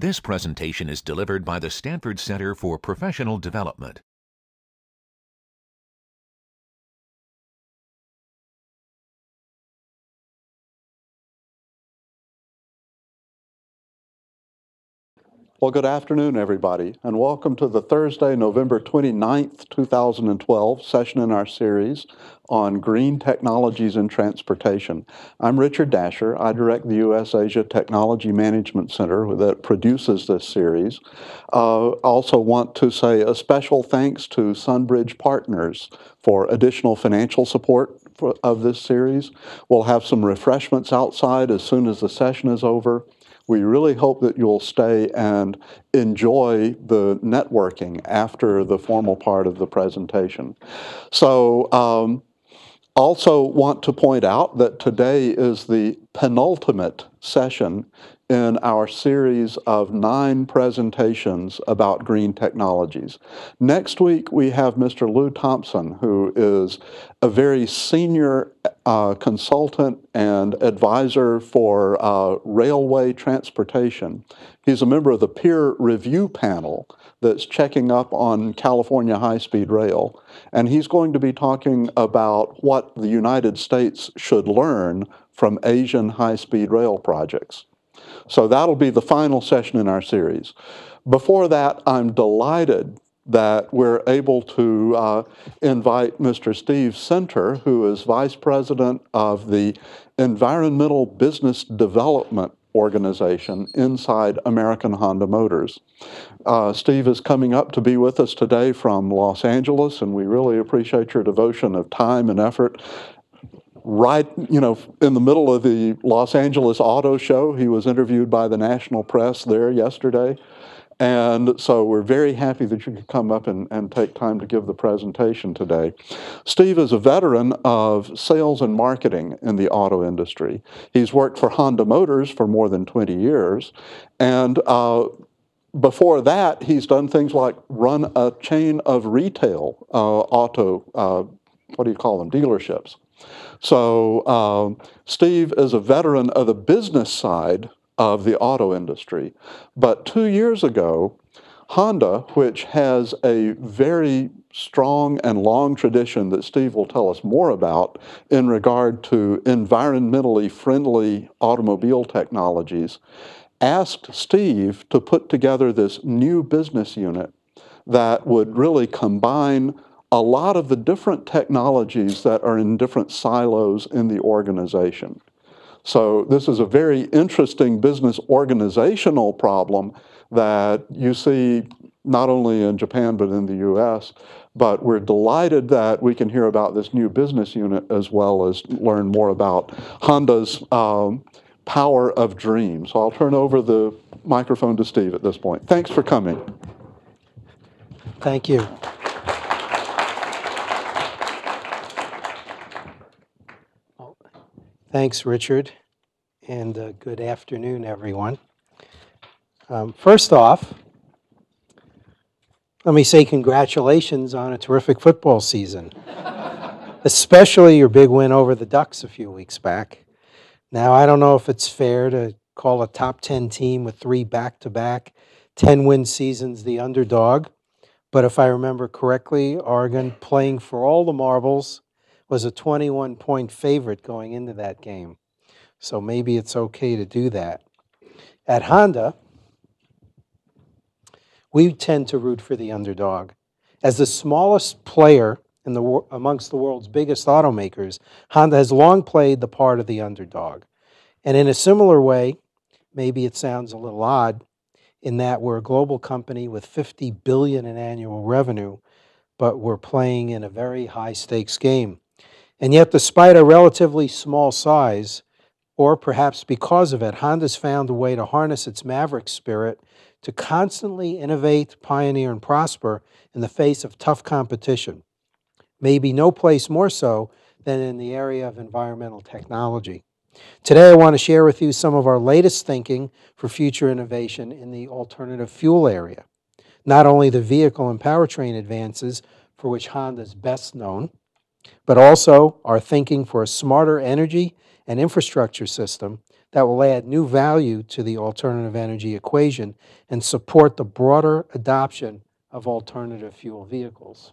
This presentation is delivered by the Stanford Center for Professional Development. Well, good afternoon, everybody, and welcome to the Thursday, November 29th, 2012 session in our series on green technologies in transportation. I'm Richard Dasher. I direct the U.S. Asia Technology Management Center that produces this series. Uh, also want to say a special thanks to Sunbridge Partners for additional financial support for, of this series. We'll have some refreshments outside as soon as the session is over. We really hope that you'll stay and enjoy the networking after the formal part of the presentation. So um, also want to point out that today is the penultimate session in our series of nine presentations about green technologies. Next week, we have Mr. Lou Thompson, who is a very senior uh, consultant and advisor for uh, railway transportation. He's a member of the peer review panel that's checking up on California high speed rail. And he's going to be talking about what the United States should learn from Asian high speed rail projects. So that'll be the final session in our series. Before that, I'm delighted that we're able to uh, invite Mr. Steve Center, who is Vice President of the Environmental Business Development Organization inside American Honda Motors. Uh, Steve is coming up to be with us today from Los Angeles, and we really appreciate your devotion of time and effort right, you know, in the middle of the Los Angeles Auto Show. He was interviewed by the national press there yesterday. And so we're very happy that you could come up and, and take time to give the presentation today. Steve is a veteran of sales and marketing in the auto industry. He's worked for Honda Motors for more than 20 years. And uh, before that, he's done things like run a chain of retail uh, auto, uh, what do you call them, dealerships. So um, Steve is a veteran of the business side of the auto industry. But two years ago, Honda, which has a very strong and long tradition that Steve will tell us more about in regard to environmentally friendly automobile technologies, asked Steve to put together this new business unit that would really combine a lot of the different technologies that are in different silos in the organization. So this is a very interesting business organizational problem that you see not only in Japan but in the US. But we're delighted that we can hear about this new business unit as well as learn more about Honda's um, power of dreams. So I'll turn over the microphone to Steve at this point. Thanks for coming. Thank you. Thanks, Richard, and uh, good afternoon, everyone. Um, first off, let me say congratulations on a terrific football season, especially your big win over the Ducks a few weeks back. Now, I don't know if it's fair to call a top 10 team with three back to back 10 win seasons the underdog, but if I remember correctly, Oregon playing for all the marbles was a 21 point favorite going into that game. So maybe it's okay to do that. At Honda, we tend to root for the underdog. As the smallest player in the, amongst the world's biggest automakers, Honda has long played the part of the underdog. And in a similar way, maybe it sounds a little odd, in that we're a global company with 50 billion in annual revenue, but we're playing in a very high stakes game. And yet, despite a relatively small size, or perhaps because of it, Honda's found a way to harness its maverick spirit to constantly innovate, pioneer, and prosper in the face of tough competition. Maybe no place more so than in the area of environmental technology. Today, I want to share with you some of our latest thinking for future innovation in the alternative fuel area. Not only the vehicle and powertrain advances for which Honda is best known, but also our thinking for a smarter energy and infrastructure system that will add new value to the alternative energy equation and support the broader adoption of alternative fuel vehicles.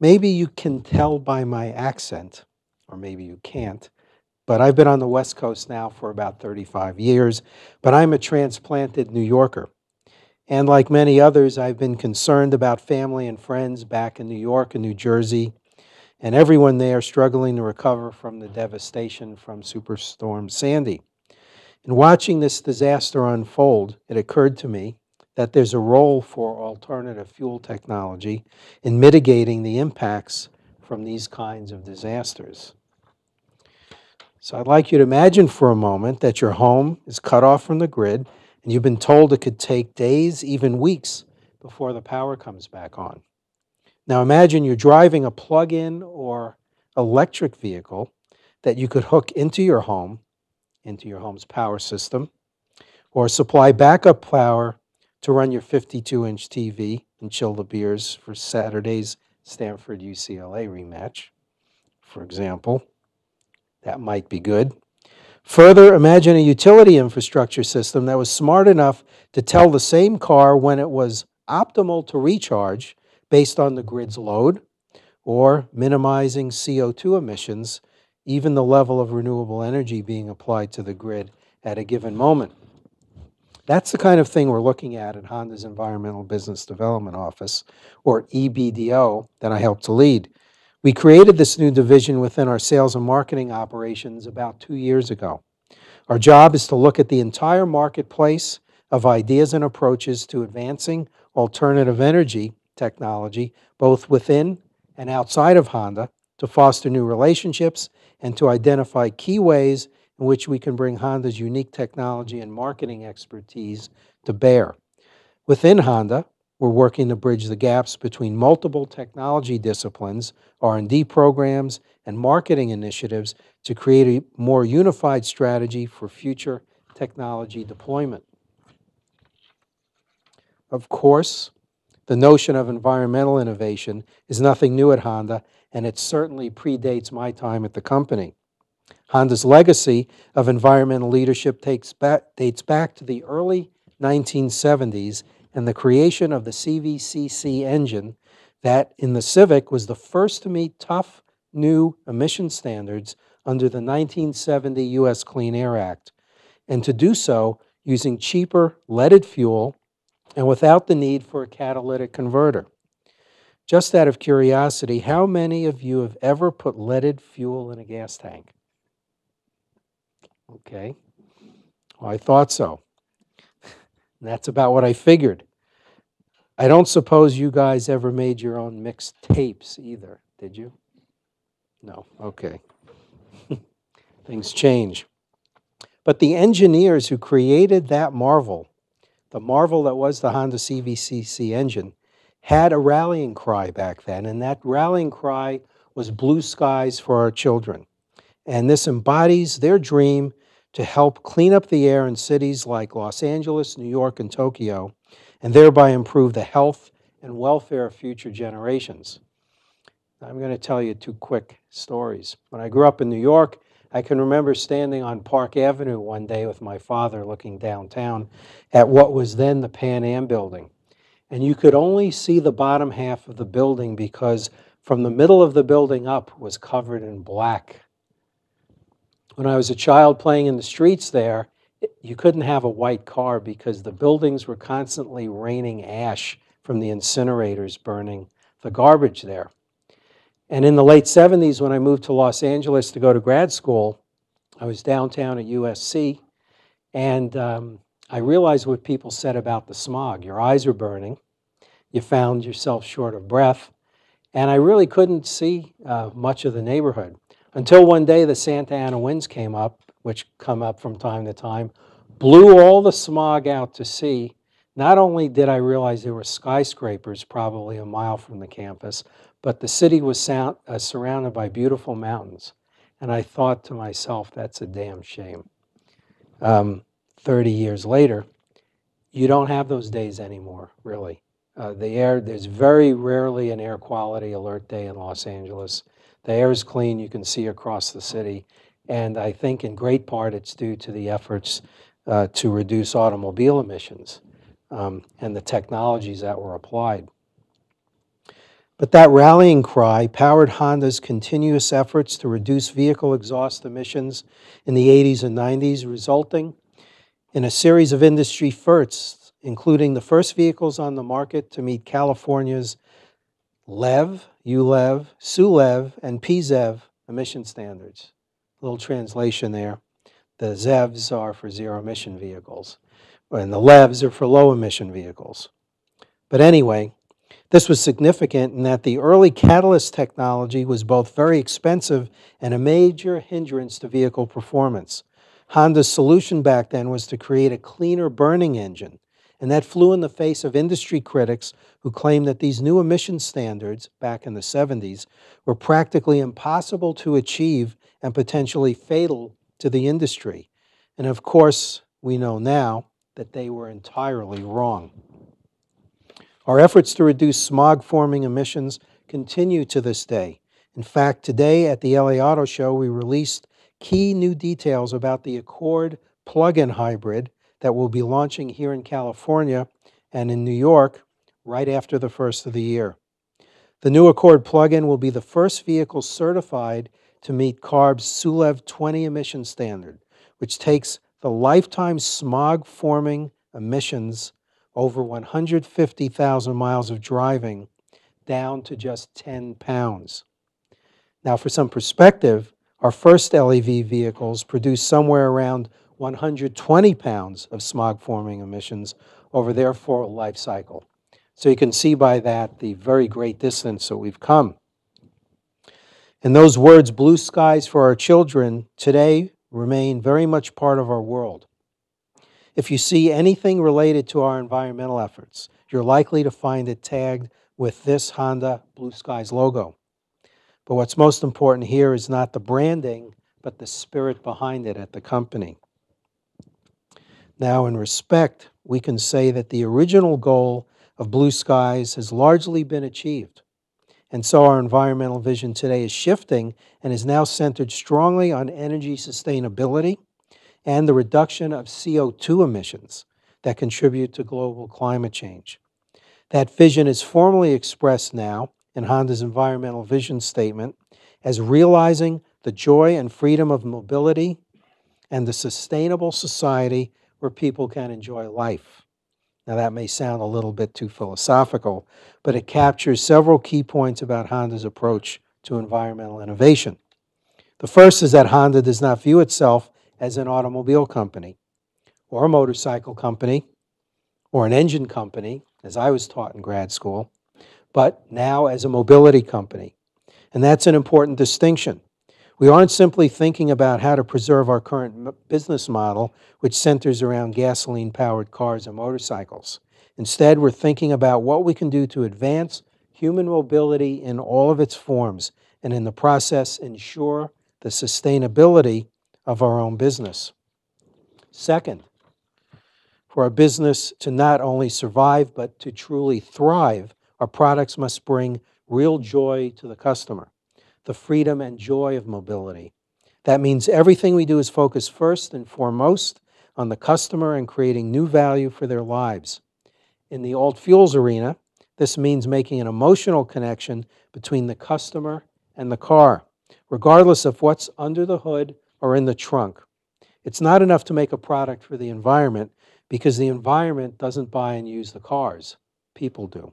Maybe you can tell by my accent, or maybe you can't, but I've been on the West Coast now for about 35 years, but I'm a transplanted New Yorker. And like many others, I've been concerned about family and friends back in New York and New Jersey, and everyone there struggling to recover from the devastation from Superstorm Sandy. In watching this disaster unfold, it occurred to me that there's a role for alternative fuel technology in mitigating the impacts from these kinds of disasters. So I'd like you to imagine for a moment that your home is cut off from the grid and you've been told it could take days, even weeks, before the power comes back on. Now imagine you're driving a plug-in or electric vehicle that you could hook into your home, into your home's power system, or supply backup power to run your 52-inch TV and chill the beers for Saturday's Stanford UCLA rematch, for example. That might be good. Further, imagine a utility infrastructure system that was smart enough to tell the same car when it was optimal to recharge based on the grid's load or minimizing CO2 emissions, even the level of renewable energy being applied to the grid at a given moment. That's the kind of thing we're looking at at Honda's Environmental Business Development Office, or EBDO, that I help to lead. We created this new division within our sales and marketing operations about two years ago. Our job is to look at the entire marketplace of ideas and approaches to advancing alternative energy technology, both within and outside of Honda, to foster new relationships and to identify key ways in which we can bring Honda's unique technology and marketing expertise to bear. Within Honda, we're working to bridge the gaps between multiple technology disciplines, R&D programs, and marketing initiatives to create a more unified strategy for future technology deployment. Of course, the notion of environmental innovation is nothing new at Honda, and it certainly predates my time at the company. Honda's legacy of environmental leadership back, dates back to the early 1970s and the creation of the CVCC engine that in the Civic was the first to meet tough new emission standards under the 1970 U.S. Clean Air Act, and to do so using cheaper leaded fuel and without the need for a catalytic converter. Just out of curiosity, how many of you have ever put leaded fuel in a gas tank? Okay, well, I thought so. That's about what I figured. I don't suppose you guys ever made your own mixed tapes either, did you? No, okay. Things change. But the engineers who created that marvel, the marvel that was the Honda CVCC engine, had a rallying cry back then, and that rallying cry was blue skies for our children. And this embodies their dream to help clean up the air in cities like Los Angeles, New York, and Tokyo, and thereby improve the health and welfare of future generations. I'm going to tell you two quick stories. When I grew up in New York, I can remember standing on Park Avenue one day with my father looking downtown at what was then the Pan Am building. And you could only see the bottom half of the building because from the middle of the building up was covered in black when I was a child playing in the streets there, you couldn't have a white car because the buildings were constantly raining ash from the incinerators burning the garbage there. And in the late 70s, when I moved to Los Angeles to go to grad school, I was downtown at USC, and um, I realized what people said about the smog. Your eyes were burning, you found yourself short of breath, and I really couldn't see uh, much of the neighborhood. Until one day the Santa Ana winds came up, which come up from time to time, blew all the smog out to sea. Not only did I realize there were skyscrapers probably a mile from the campus, but the city was sound, uh, surrounded by beautiful mountains. And I thought to myself, that's a damn shame. Um, 30 years later, you don't have those days anymore, really. Uh, the air, there's very rarely an air quality alert day in Los Angeles. The air is clean, you can see across the city, And I think in great part it's due to the efforts uh, to reduce automobile emissions um, and the technologies that were applied. But that rallying cry powered Honda's continuous efforts to reduce vehicle exhaust emissions in the 80s and 90s, resulting in a series of industry firsts, including the first vehicles on the market to meet California's LEV, ULEV, SULEV, and PZEV emission standards. A little translation there. The ZEVs are for zero emission vehicles, and the LEVs are for low emission vehicles. But anyway, this was significant in that the early catalyst technology was both very expensive and a major hindrance to vehicle performance. Honda's solution back then was to create a cleaner burning engine, and that flew in the face of industry critics who claimed that these new emission standards, back in the 70s, were practically impossible to achieve and potentially fatal to the industry. And of course, we know now that they were entirely wrong. Our efforts to reduce smog forming emissions continue to this day. In fact, today at the LA Auto Show, we released key new details about the Accord plug in hybrid that we'll be launching here in California and in New York right after the first of the year. The new Accord plug in will be the first vehicle certified to meet CARB's SULEV 20 emission standard, which takes the lifetime smog forming emissions over 150,000 miles of driving down to just 10 pounds. Now, for some perspective, our first LEV vehicles produced somewhere around 120 pounds of smog forming emissions over their full life cycle. So you can see by that the very great distance that we've come. And those words, blue skies for our children, today remain very much part of our world. If you see anything related to our environmental efforts, you're likely to find it tagged with this Honda Blue Skies logo. But what's most important here is not the branding, but the spirit behind it at the company. Now, in respect, we can say that the original goal of Blue Skies has largely been achieved. And so our environmental vision today is shifting and is now centered strongly on energy sustainability and the reduction of CO2 emissions that contribute to global climate change. That vision is formally expressed now in Honda's environmental vision statement as realizing the joy and freedom of mobility and the sustainable society where people can enjoy life. Now, that may sound a little bit too philosophical, but it captures several key points about Honda's approach to environmental innovation. The first is that Honda does not view itself as an automobile company or a motorcycle company or an engine company, as I was taught in grad school, but now as a mobility company. And that's an important distinction. We aren't simply thinking about how to preserve our current business model, which centers around gasoline powered cars and motorcycles. Instead, we're thinking about what we can do to advance human mobility in all of its forms and in the process ensure the sustainability of our own business. Second, for our business to not only survive but to truly thrive, our products must bring real joy to the customer, the freedom and joy of mobility. That means everything we do is focused first and foremost on the customer and creating new value for their lives. In the alt fuels arena, this means making an emotional connection between the customer and the car, regardless of what's under the hood or in the trunk. It's not enough to make a product for the environment because the environment doesn't buy and use the cars. People do.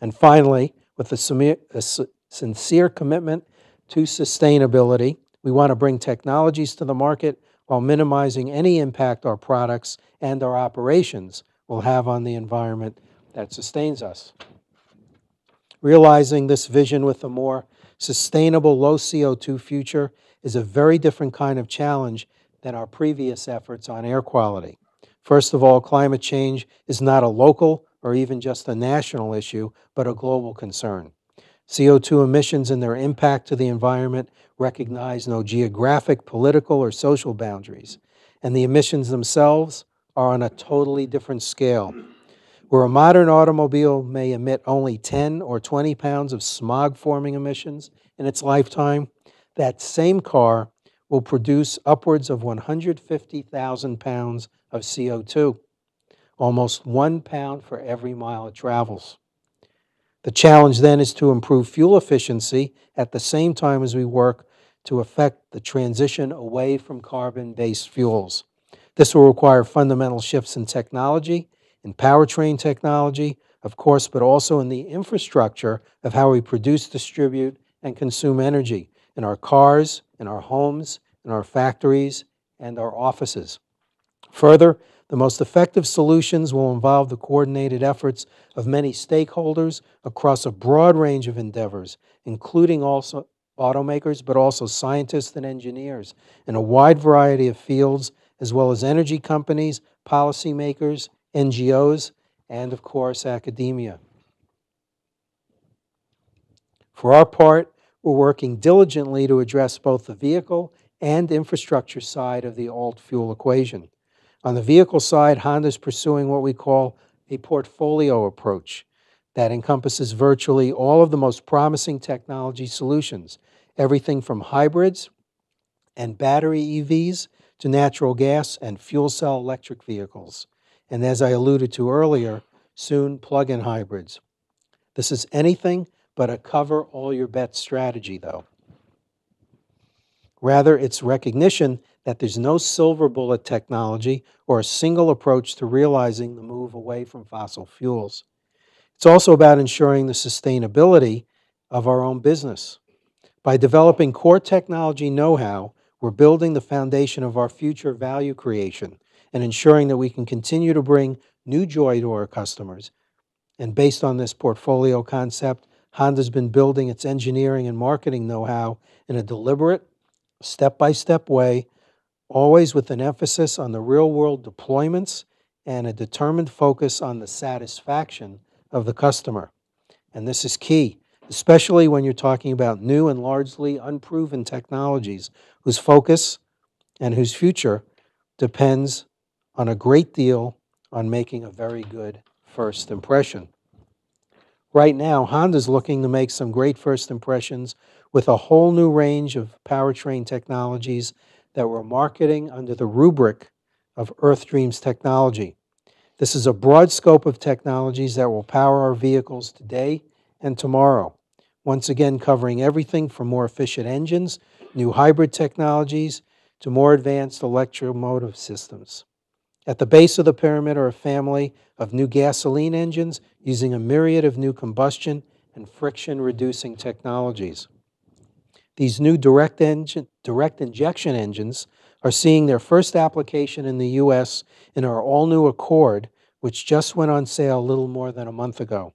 And finally, with a, sincere commitment to sustainability, we want to bring technologies to the market while minimizing any impact our products and our operations will have on the environment that sustains us. Realizing this vision with a more sustainable, low CO2 future is a very different kind of challenge than our previous efforts on air quality. First of all, climate change is not a local or even just a national issue, but a global concern. CO2 emissions and their impact to the environment recognize no geographic, political, or social boundaries, and the emissions themselves are on a totally different scale. Where a modern automobile may emit only 10 or 20 pounds of smog forming emissions in its lifetime, that same car will produce upwards of 150,000 pounds of CO2, almost one pound for every mile it travels. The challenge then is to improve fuel efficiency at the same time as we work to effect the transition away from carbon based fuels. This will require fundamental shifts in technology, in powertrain technology, of course, but also in the infrastructure of how we produce, distribute, and consume energy in our cars, in our homes, in our factories, and our offices. Further, the most effective solutions will involve the coordinated efforts of many stakeholders across a broad range of endeavors, including also automakers, but also scientists and engineers in a wide variety of fields, as well as energy companies, policymakers, NGOs, and of course, academia. For our part, we're working diligently to address both the vehicle and infrastructure side of the alt fuel equation. On the vehicle side, Honda is pursuing what we call a portfolio approach that encompasses virtually all of the most promising technology solutions, everything from hybrids and battery EVs to natural gas and fuel cell electric vehicles. And as I alluded to earlier, soon plug in hybrids. This is anything but a cover all your bets strategy, though. Rather, it's recognition that there's no silver bullet technology or a single approach to realizing the move away from fossil fuels. It's also about ensuring the sustainability of our own business. By developing core technology know how, we're building the foundation of our future value creation and ensuring that we can continue to bring new joy to our customers. And based on this portfolio concept, Honda's been building its engineering and marketing know how in a deliberate, step by step way, always with an emphasis on the real world deployments and a determined focus on the satisfaction of the customer. And this is key, especially when you're talking about new and largely unproven technologies whose focus and whose future depends on a great deal on making a very good first impression. Right now, Honda's looking to make some great first impressions with a whole new range of powertrain technologies that we're marketing under the rubric of Earth Dreams technology. This is a broad scope of technologies that will power our vehicles today and tomorrow. Once again, covering everything from more efficient engines, new hybrid technologies, to more advanced electromotive systems. At the base of the pyramid are a family of new gasoline engines using a myriad of new combustion and friction reducing technologies. These new direct, engine, direct injection engines are seeing their first application in the U.S. in our all new Accord, which just went on sale a little more than a month ago.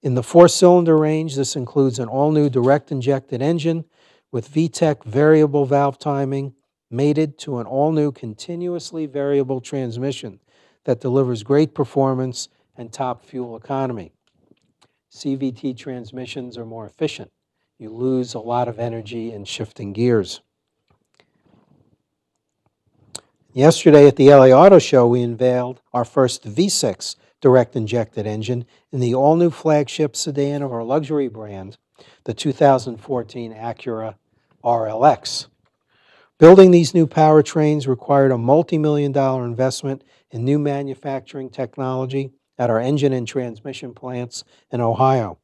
In the four cylinder range, this includes an all new direct injected engine with VTEC variable valve timing, mated to an all new continuously variable transmission that delivers great performance and top fuel economy. CVT transmissions are more efficient you lose a lot of energy in shifting gears. Yesterday at the LA Auto Show, we unveiled our first V6 direct injected engine in the all new flagship sedan of our luxury brand, the 2014 Acura RLX. Building these new powertrains required a multi million dollar investment in new manufacturing technology at our engine and transmission plants in Ohio.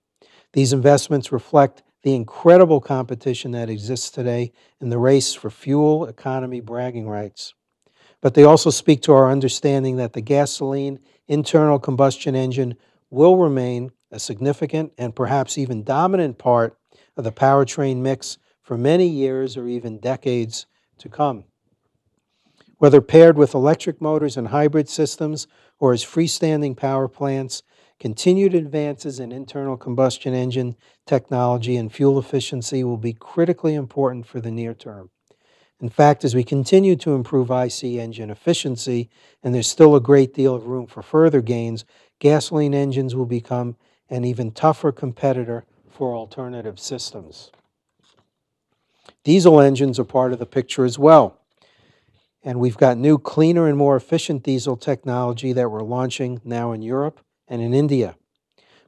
These investments reflect the incredible competition that exists today in the race for fuel economy bragging rights. But they also speak to our understanding that the gasoline internal combustion engine will remain a significant and perhaps even dominant part of the powertrain mix for many years or even decades to come. Whether paired with electric motors and hybrid systems or as freestanding power plants, Continued advances in internal combustion engine technology and fuel efficiency will be critically important for the near term. In fact, as we continue to improve IC engine efficiency, and there's still a great deal of room for further gains, gasoline engines will become an even tougher competitor for alternative systems. Diesel engines are part of the picture as well. And we've got new, cleaner, and more efficient diesel technology that we're launching now in Europe and in India.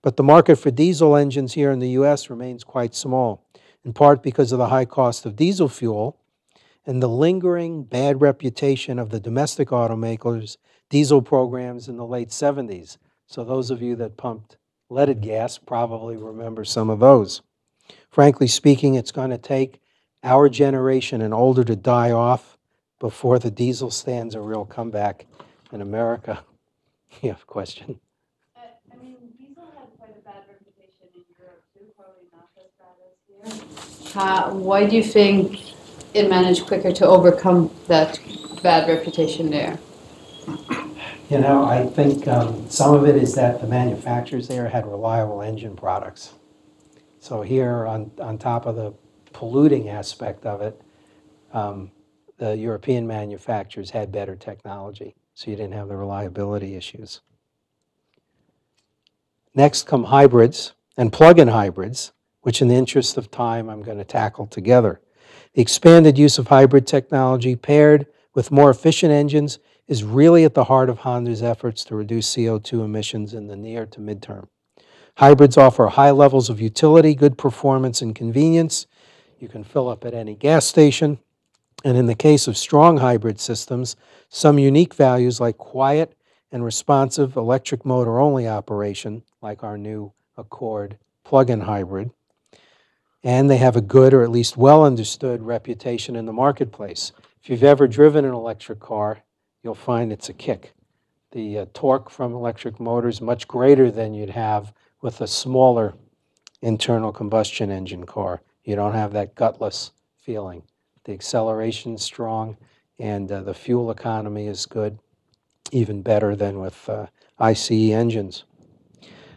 But the market for diesel engines here in the U.S. remains quite small, in part because of the high cost of diesel fuel and the lingering bad reputation of the domestic automakers' diesel programs in the late 70s. So those of you that pumped leaded gas probably remember some of those. Frankly speaking, it's going to take our generation and older to die off before the diesel stands a real comeback in America. You have a question? Uh, I mean, diesel had quite a bad reputation in Europe too, probably not as bad as here. Uh, why do you think it managed quicker to overcome that bad reputation there? You know, I think um, some of it is that the manufacturers there had reliable engine products. So here, on, on top of the polluting aspect of it, um, the European manufacturers had better technology, so you didn't have the reliability issues. Next come hybrids and plug-in hybrids, which in the interest of time, I'm going to tackle together. The expanded use of hybrid technology paired with more efficient engines is really at the heart of Honda's efforts to reduce CO2 emissions in the near to midterm. Hybrids offer high levels of utility, good performance, and convenience. You can fill up at any gas station. And in the case of strong hybrid systems, some unique values like quiet and responsive electric motor only operation, like our new Accord plug in hybrid. And they have a good or at least well understood reputation in the marketplace. If you've ever driven an electric car, you'll find it's a kick. The uh, torque from electric motors much greater than you'd have with a smaller internal combustion engine car. You don't have that gutless feeling. The acceleration's strong and uh, the fuel economy is good, even better than with uh, ICE engines.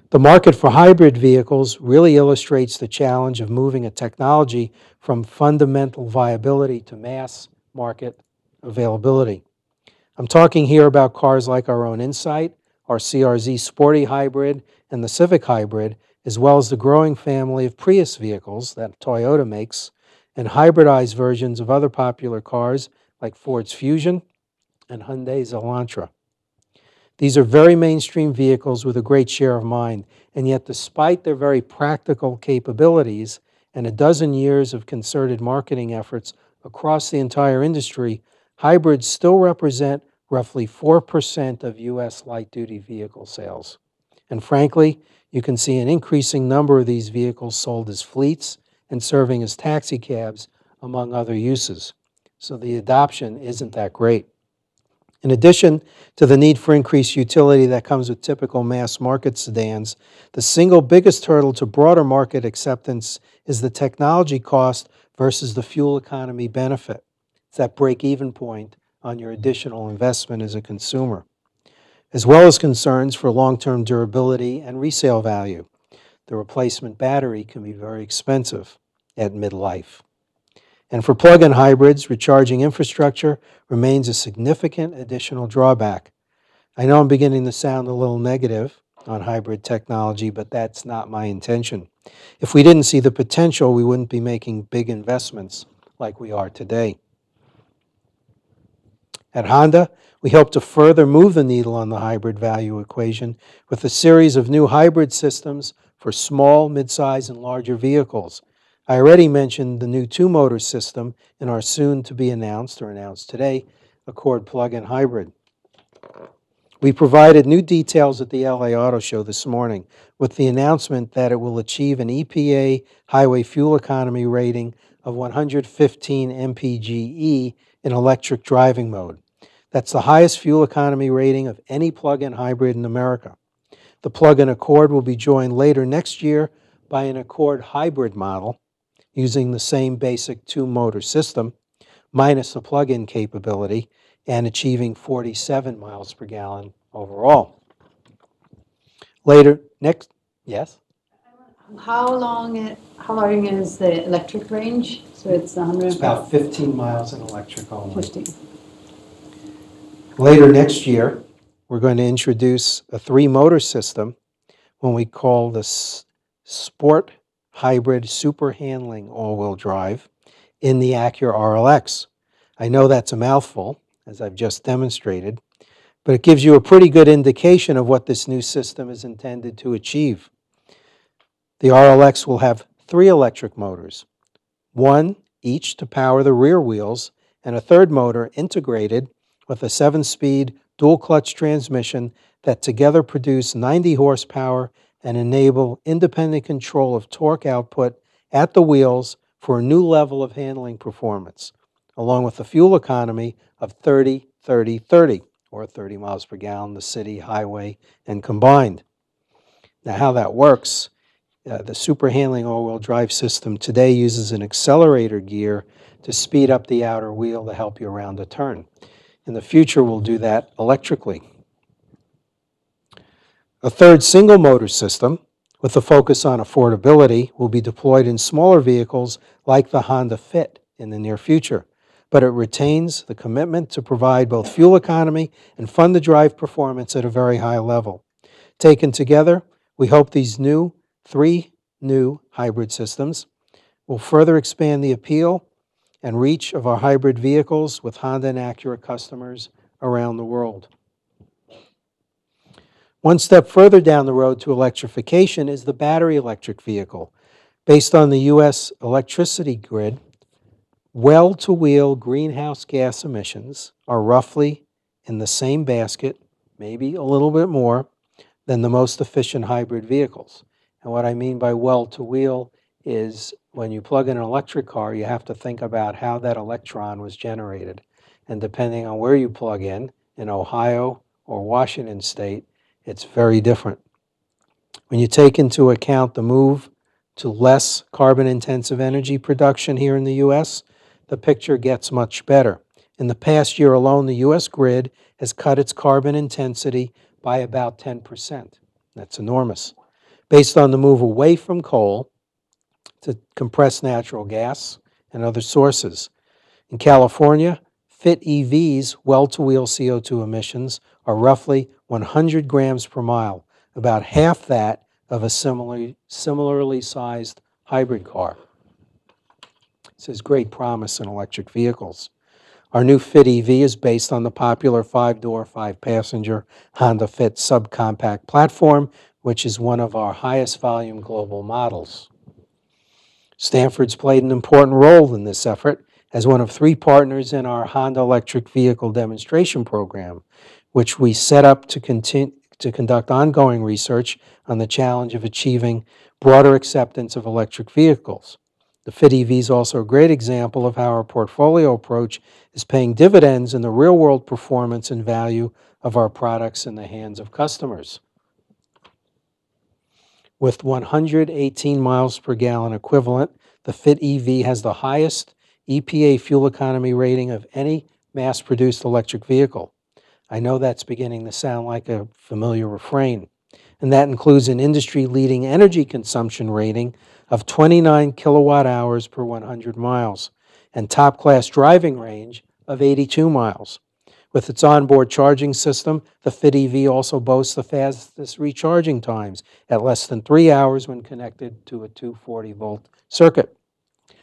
The market for hybrid vehicles really illustrates the challenge of moving a technology from fundamental viability to mass market availability. I'm talking here about cars like our own Insight, our CRZ Sporty Hybrid, and the Civic Hybrid, as well as the growing family of Prius vehicles that Toyota makes, and hybridized versions of other popular cars like Ford's Fusion and Hyundai's Elantra. These are very mainstream vehicles with a great share of mind, and yet despite their very practical capabilities and a dozen years of concerted marketing efforts across the entire industry, hybrids still represent roughly 4% of U.S. light-duty vehicle sales. And frankly, you can see an increasing number of these vehicles sold as fleets and serving as taxi cabs, among other uses. So the adoption isn't that great. In addition to the need for increased utility that comes with typical mass market sedans, the single biggest hurdle to broader market acceptance is the technology cost versus the fuel economy benefit. It's that break-even point on your additional investment as a consumer, as well as concerns for long-term durability and resale value. The replacement battery can be very expensive at midlife. And for plug-in hybrids, recharging infrastructure remains a significant additional drawback. I know I'm beginning to sound a little negative on hybrid technology, but that's not my intention. If we didn't see the potential, we wouldn't be making big investments like we are today. At Honda, we hope to further move the needle on the hybrid value equation with a series of new hybrid systems for small, midsize, and larger vehicles. I already mentioned the new two-motor system in our soon-to-be-announced, or announced today, Accord plug-in hybrid. We provided new details at the LA Auto Show this morning with the announcement that it will achieve an EPA highway fuel economy rating of 115 mpge in electric driving mode. That's the highest fuel economy rating of any plug-in hybrid in America. The plug-in Accord will be joined later next year by an Accord hybrid model using the same basic two-motor system, minus the plug-in capability, and achieving 47 miles per gallon overall. Later, next, yes? How long, it- how long is the electric range? So it's It's about 15 miles in electric only. 150. Later next year, we're going to introduce a three-motor system when we call this Sport Hybrid Super Handling All-Wheel Drive in the Acura RLX. I know that's a mouthful, as I've just demonstrated, but it gives you a pretty good indication of what this new system is intended to achieve. The RLX will have three electric motors, one each to power the rear wheels and a third motor integrated with a seven-speed dual-clutch transmission that together produce 90 horsepower and enable independent control of torque output at the wheels for a new level of handling performance, along with a fuel economy of 30, 30, 30, or 30 miles per gallon, the city, highway, and combined. Now, how that works, uh, the super handling all-wheel drive system today uses an accelerator gear to speed up the outer wheel to help you around a turn. In the future, we'll do that electrically. A third single motor system with a focus on affordability will be deployed in smaller vehicles like the Honda Fit in the near future, but it retains the commitment to provide both fuel economy and fun to drive performance at a very high level. Taken together, we hope these new, three new hybrid systems will further expand the appeal and reach of our hybrid vehicles with Honda and Acura customers around the world. One step further down the road to electrification is the battery electric vehicle. Based on the U.S. electricity grid, well-to-wheel greenhouse gas emissions are roughly in the same basket, maybe a little bit more, than the most efficient hybrid vehicles. And what I mean by well-to-wheel is when you plug in an electric car, you have to think about how that electron was generated. And depending on where you plug in, in Ohio or Washington State, it's very different. When you take into account the move to less carbon-intensive energy production here in the U.S., the picture gets much better. In the past year alone, the U.S. grid has cut its carbon intensity by about 10%. That's enormous. Based on the move away from coal to compress natural gas and other sources. In California, FIT EVs well-to-wheel CO2 emissions are roughly 100 grams per mile, about half that of a similarly, similarly sized hybrid car. This is great promise in electric vehicles. Our new Fit EV is based on the popular five-door, five-passenger Honda Fit subcompact platform, which is one of our highest volume global models. Stanford's played an important role in this effort as one of three partners in our Honda electric vehicle demonstration program, which we set up to, continue, to conduct ongoing research on the challenge of achieving broader acceptance of electric vehicles. The Fit EV is also a great example of how our portfolio approach is paying dividends in the real-world performance and value of our products in the hands of customers. With 118 miles per gallon equivalent, the Fit EV has the highest EPA fuel economy rating of any mass-produced electric vehicle. I know that's beginning to sound like a familiar refrain, and that includes an industry-leading energy consumption rating of 29 kilowatt hours per 100 miles and top-class driving range of 82 miles. With its onboard charging system, the Fit EV also boasts the fastest recharging times at less than three hours when connected to a 240-volt circuit.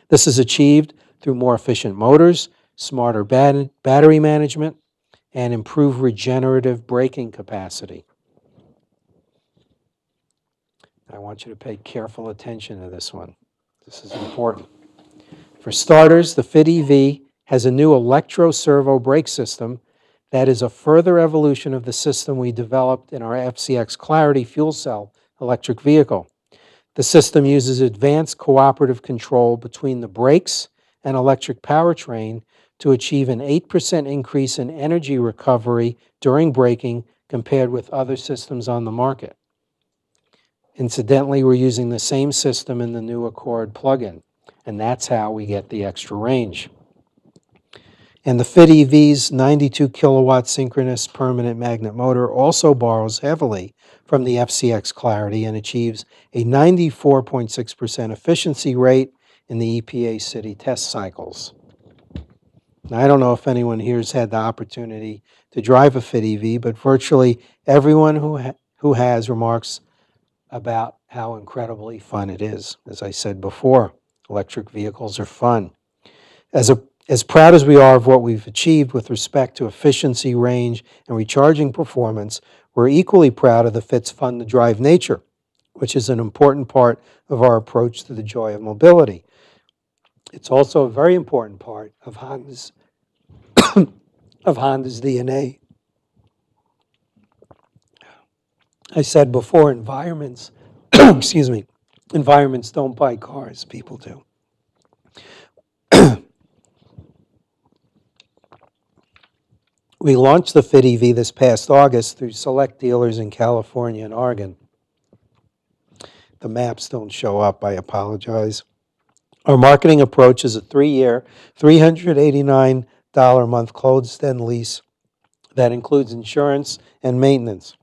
This is achieved through more efficient motors, smarter bat battery management, and improved regenerative braking capacity. I want you to pay careful attention to this one. This is important. For starters, the Fit EV has a new electro servo brake system that is a further evolution of the system we developed in our FCX Clarity fuel cell electric vehicle. The system uses advanced cooperative control between the brakes and electric powertrain to achieve an 8% increase in energy recovery during braking compared with other systems on the market. Incidentally, we're using the same system in the new Accord plug-in, and that's how we get the extra range. And the Fit EV's 92 kilowatt synchronous permanent magnet motor also borrows heavily from the FCX Clarity and achieves a 94.6% efficiency rate in the EPA city test cycles. Now, I don't know if anyone here has had the opportunity to drive a Fit EV, but virtually everyone who, ha who has remarks about how incredibly fun it is. As I said before, electric vehicles are fun. As a as proud as we are of what we've achieved with respect to efficiency, range, and recharging performance, we're equally proud of the Fit's fun to drive nature, which is an important part of our approach to the joy of mobility. It's also a very important part of Honda's of Honda's DNA. I said before, environments, excuse me, environments don't buy cars, people do. We launched the Fit EV this past August through select dealers in California and Oregon. The maps don't show up, I apologize. Our marketing approach is a three-year, $389 a month closed-end lease that includes insurance and maintenance.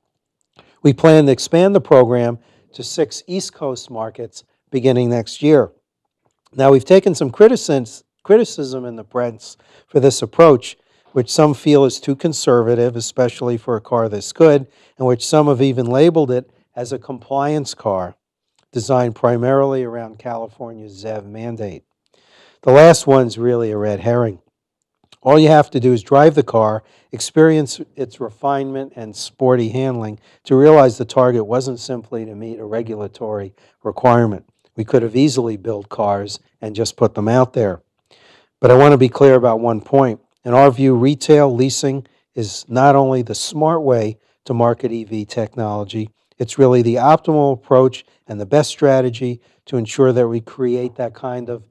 We plan to expand the program to six East Coast markets beginning next year. Now, we've taken some criticism in the press for this approach, which some feel is too conservative, especially for a car this good, and which some have even labeled it as a compliance car designed primarily around California's ZEV mandate. The last one's really a red herring. All you have to do is drive the car, experience its refinement and sporty handling to realize the target wasn't simply to meet a regulatory requirement. We could have easily built cars and just put them out there. But I want to be clear about one point. In our view, retail leasing is not only the smart way to market EV technology, it's really the optimal approach and the best strategy to ensure that we create that kind of,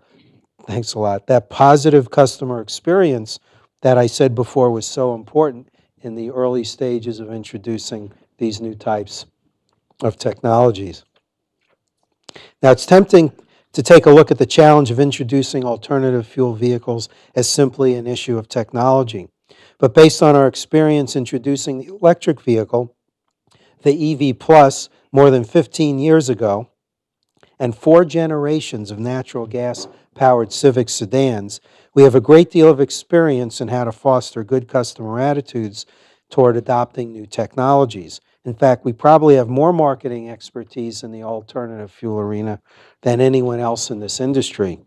thanks a lot, that positive customer experience that I said before was so important in the early stages of introducing these new types of technologies. Now, it's tempting to take a look at the challenge of introducing alternative fuel vehicles as simply an issue of technology. But based on our experience introducing the electric vehicle, the EV Plus, more than 15 years ago, and four generations of natural gas powered Civic sedans, we have a great deal of experience in how to foster good customer attitudes toward adopting new technologies. In fact, we probably have more marketing expertise in the alternative fuel arena than anyone else in this industry.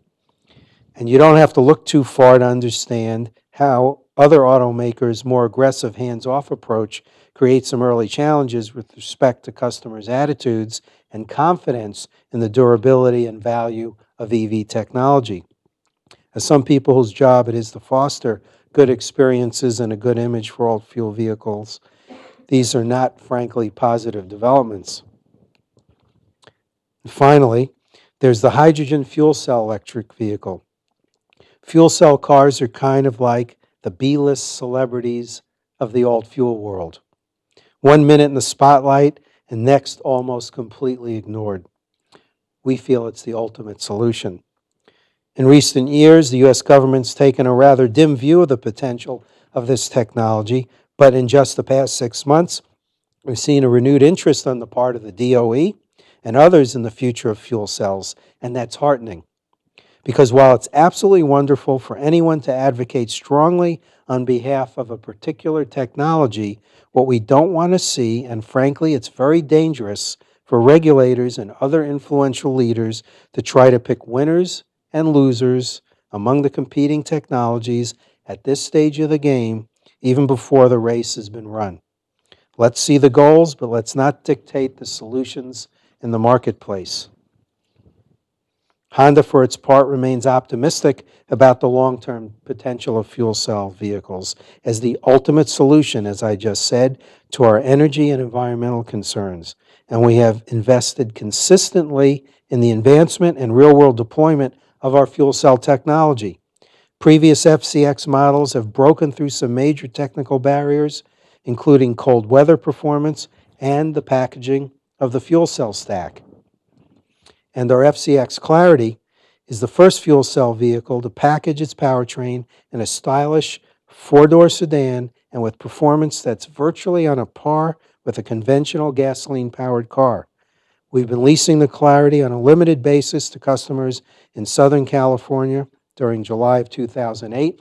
And you don't have to look too far to understand how other automakers' more aggressive hands-off approach creates some early challenges with respect to customers' attitudes and confidence in the durability and value of EV technology. As some people whose job it is to foster good experiences and a good image for all fuel vehicles, these are not, frankly, positive developments. Finally, there's the hydrogen fuel cell electric vehicle. Fuel cell cars are kind of like the B-list celebrities of the alt fuel world. One minute in the spotlight and next almost completely ignored. We feel it's the ultimate solution. In recent years, the U.S. government's taken a rather dim view of the potential of this technology, but in just the past six months, we've seen a renewed interest on the part of the DOE and others in the future of fuel cells, and that's heartening. Because while it's absolutely wonderful for anyone to advocate strongly on behalf of a particular technology, what we don't want to see, and frankly, it's very dangerous for regulators and other influential leaders to try to pick winners and losers among the competing technologies at this stage of the game, even before the race has been run. Let's see the goals, but let's not dictate the solutions in the marketplace. Honda, for its part, remains optimistic about the long-term potential of fuel cell vehicles as the ultimate solution, as I just said, to our energy and environmental concerns. And we have invested consistently in the advancement and real-world deployment of our fuel cell technology. Previous FCX models have broken through some major technical barriers, including cold weather performance and the packaging of the fuel cell stack. And our FCX Clarity is the first fuel cell vehicle to package its powertrain in a stylish four-door sedan and with performance that's virtually on a par with a conventional gasoline-powered car. We've been leasing the Clarity on a limited basis to customers in Southern California during July of 2008.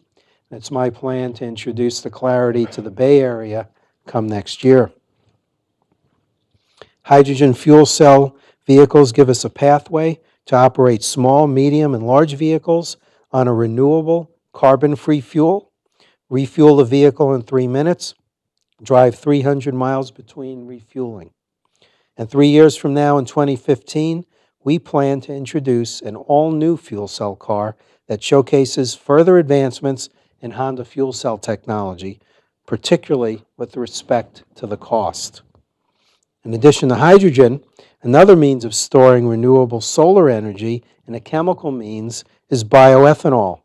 It's my plan to introduce the Clarity to the Bay Area come next year. Hydrogen fuel cell vehicles give us a pathway to operate small, medium, and large vehicles on a renewable, carbon-free fuel, refuel the vehicle in three minutes, drive 300 miles between refueling. And three years from now, in 2015, we plan to introduce an all-new fuel cell car that showcases further advancements in Honda fuel cell technology, particularly with respect to the cost. In addition to hydrogen, another means of storing renewable solar energy and a chemical means is bioethanol.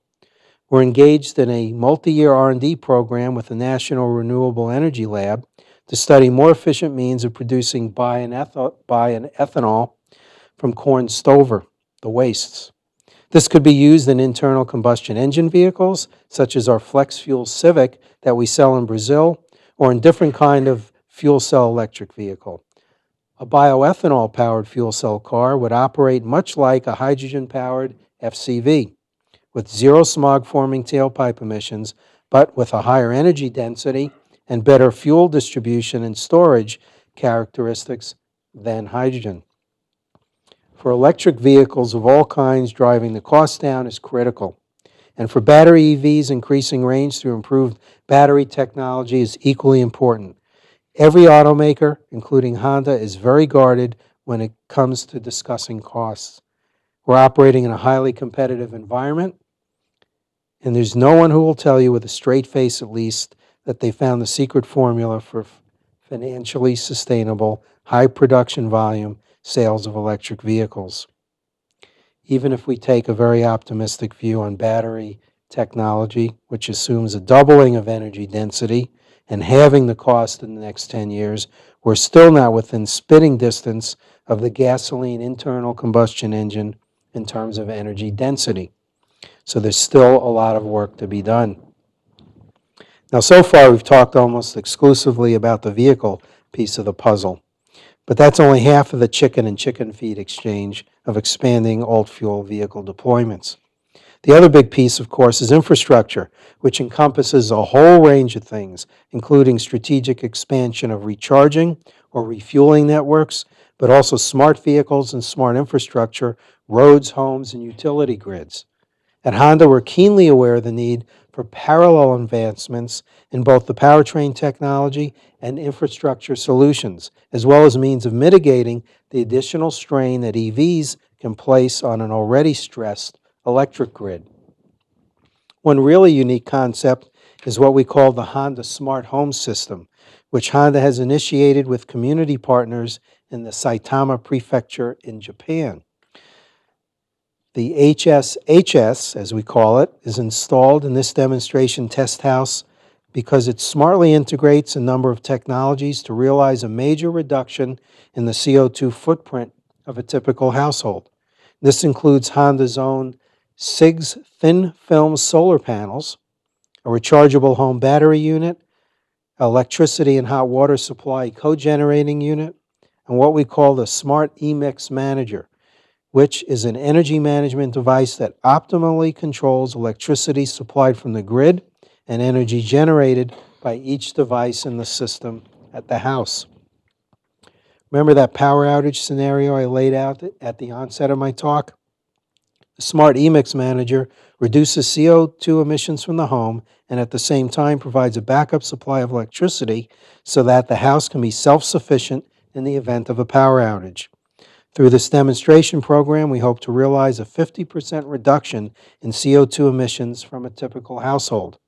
We're engaged in a multi-year R&D program with the National Renewable Energy Lab to study more efficient means of producing bioethanol from corn stover, the wastes. This could be used in internal combustion engine vehicles, such as our Flex Fuel Civic that we sell in Brazil, or in different kind of fuel cell electric vehicle. A bioethanol-powered fuel cell car would operate much like a hydrogen-powered FCV, with zero smog-forming tailpipe emissions, but with a higher energy density and better fuel distribution and storage characteristics than hydrogen. For electric vehicles of all kinds, driving the cost down is critical. And for battery EVs, increasing range through improved battery technology is equally important. Every automaker, including Honda, is very guarded when it comes to discussing costs. We're operating in a highly competitive environment, and there's no one who will tell you, with a straight face at least, that they found the secret formula for financially sustainable, high production volume sales of electric vehicles. Even if we take a very optimistic view on battery technology, which assumes a doubling of energy density and halving the cost in the next 10 years, we're still not within spitting distance of the gasoline internal combustion engine in terms of energy density. So there's still a lot of work to be done. Now, so far, we've talked almost exclusively about the vehicle piece of the puzzle. But that's only half of the chicken and chicken feed exchange of expanding alt-fuel vehicle deployments. The other big piece, of course, is infrastructure, which encompasses a whole range of things, including strategic expansion of recharging or refueling networks, but also smart vehicles and smart infrastructure, roads, homes, and utility grids. At Honda, we're keenly aware of the need for parallel advancements in both the powertrain technology and infrastructure solutions, as well as means of mitigating the additional strain that EVs can place on an already stressed electric grid. One really unique concept is what we call the Honda Smart Home System, which Honda has initiated with community partners in the Saitama Prefecture in Japan. The HSHS, as we call it, is installed in this demonstration test house because it smartly integrates a number of technologies to realize a major reduction in the CO2 footprint of a typical household. This includes Honda's own CIGS thin film solar panels, a rechargeable home battery unit, electricity and hot water supply co-generating unit, and what we call the Smart eMix Manager, which is an energy management device that optimally controls electricity supplied from the grid and energy generated by each device in the system at the house. Remember that power outage scenario I laid out at the onset of my talk? The Smart eMix Manager reduces CO2 emissions from the home and at the same time provides a backup supply of electricity so that the house can be self-sufficient in the event of a power outage. Through this demonstration program, we hope to realize a 50% reduction in CO2 emissions from a typical household.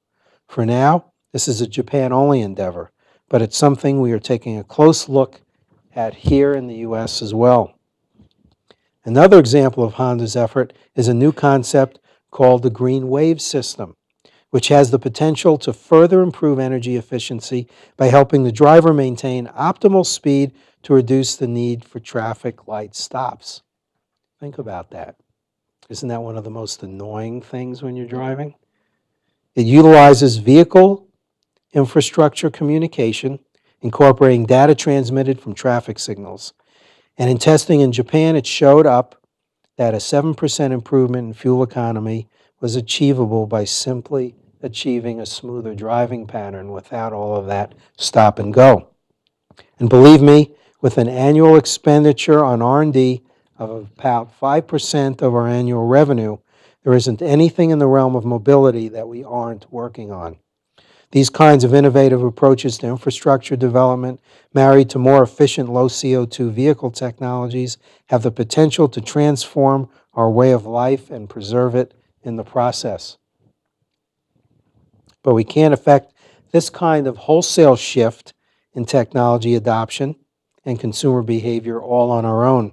For now, this is a Japan-only endeavor, but it's something we are taking a close look at here in the U.S. as well. Another example of Honda's effort is a new concept called the Green Wave System, which has the potential to further improve energy efficiency by helping the driver maintain optimal speed to reduce the need for traffic light stops. Think about that. Isn't that one of the most annoying things when you're driving? It utilizes vehicle infrastructure communication, incorporating data transmitted from traffic signals. And in testing in Japan, it showed up that a 7% improvement in fuel economy was achievable by simply achieving a smoother driving pattern without all of that stop and go. And believe me, with an annual expenditure on R&D of about 5% of our annual revenue, there isn't anything in the realm of mobility that we aren't working on. These kinds of innovative approaches to infrastructure development, married to more efficient low CO2 vehicle technologies, have the potential to transform our way of life and preserve it in the process. but we can't affect this kind of wholesale shift in technology adoption and consumer behavior all on our own.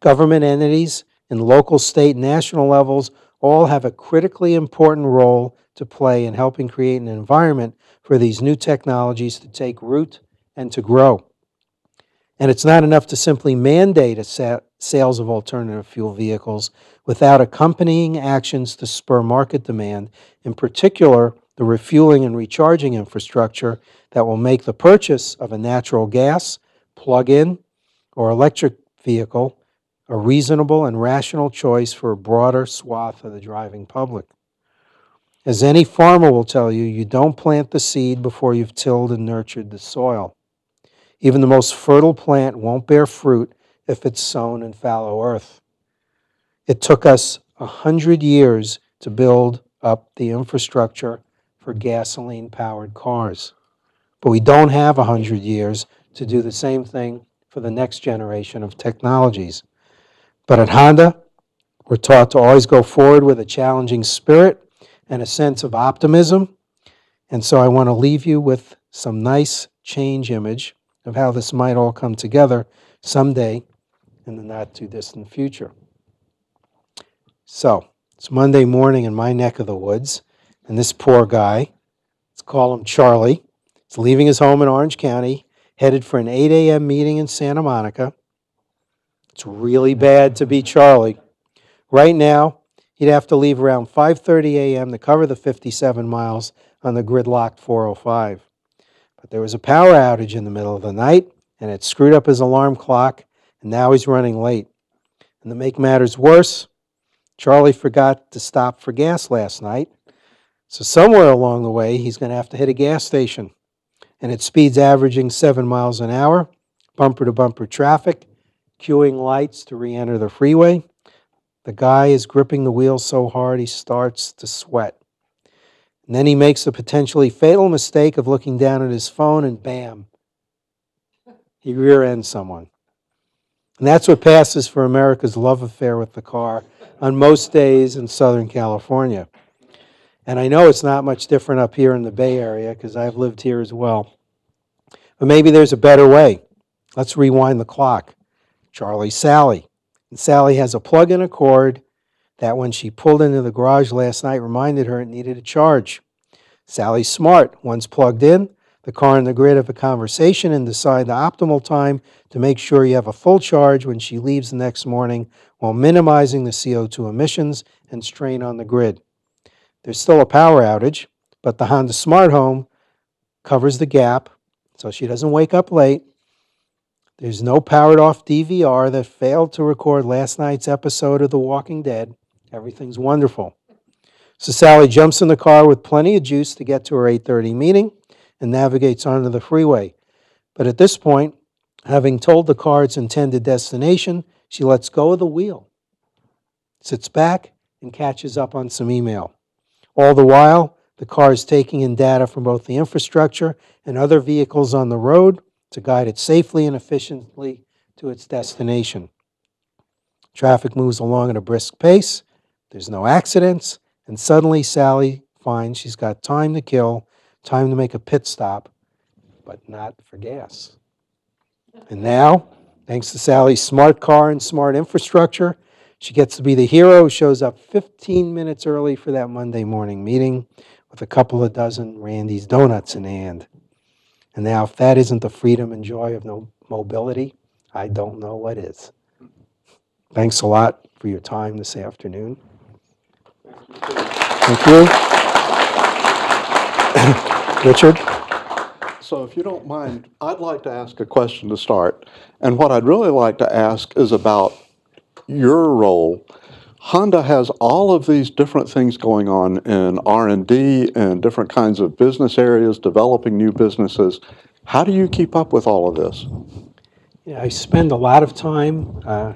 Government entities in local, state, national levels all have a critically important role to play in helping create an environment for these new technologies to take root and to grow. And it's not enough to simply mandate sales of alternative fuel vehicles without accompanying actions to spur market demand, in particular, the refueling and recharging infrastructure that will make the purchase of a natural gas, plug in, or electric vehicle a reasonable and rational choice for a broader swath of the driving public. As any farmer will tell you, you don't plant the seed before you've tilled and nurtured the soil. Even the most fertile plant won't bear fruit if it's sown in fallow earth. It took us a hundred years to build up the infrastructure for gasoline powered cars. But we don't have a hundred years to do the same thing for the next generation of technologies. But at Honda, we're taught to always go forward with a challenging spirit and a sense of optimism. And so I want to leave you with some nice change image of how this might all come together someday in the not too distant future. So it's Monday morning in my neck of the woods, and this poor guy, let's call him Charlie, is leaving his home in Orange County, headed for an 8 a.m. meeting in Santa Monica. It's really bad to be Charlie. Right now, he'd have to leave around 5:30 a.m. to cover the 57 miles on the gridlocked 405. But there was a power outage in the middle of the night, and it screwed up his alarm clock, and now he's running late. And to make matters worse, Charlie forgot to stop for gas last night. So somewhere along the way, he's going to have to hit a gas station. And at speeds averaging 7 miles an hour, bumper to bumper traffic, queuing lights to re enter the freeway. The guy is gripping the wheel so hard he starts to sweat. And then he makes the potentially fatal mistake of looking down at his phone and bam, he rear ends someone. And that's what passes for America's love affair with the car on most days in Southern California. And I know it's not much different up here in the Bay Area because I've lived here as well. But maybe there's a better way. Let's rewind the clock. Charlie Sally. And Sally has a plug in a cord that when she pulled into the garage last night reminded her it needed a charge. Sally's smart. Once plugged in, the car and the grid have a conversation and decide the optimal time to make sure you have a full charge when she leaves the next morning while minimizing the CO2 emissions and strain on the grid. There's still a power outage, but the Honda Smart Home covers the gap so she doesn't wake up late. There's no powered off DVR that failed to record last night's episode of The Walking Dead. Everything's wonderful. So Sally jumps in the car with plenty of juice to get to her 8:30 meeting and navigates onto the freeway. But at this point, having told the car its intended destination, she lets go of the wheel, sits back, and catches up on some email. All the while, the car is taking in data from both the infrastructure and other vehicles on the road to guide it safely and efficiently to its destination. Traffic moves along at a brisk pace, there's no accidents, and suddenly Sally finds she's got time to kill, time to make a pit stop, but not for gas. And now, thanks to Sally's smart car and smart infrastructure, she gets to be the hero shows up 15 minutes early for that Monday morning meeting with a couple of dozen Randy's donuts in hand. And now, if that isn't the freedom and joy of no mobility, I don't know what is. Thanks a lot for your time this afternoon. Thank you. Richard? So if you don't mind, I'd like to ask a question to start. And what I'd really like to ask is about your role. Honda has all of these different things going on in R&D and different kinds of business areas, developing new businesses. How do you keep up with all of this? Yeah, I spend a lot of time uh,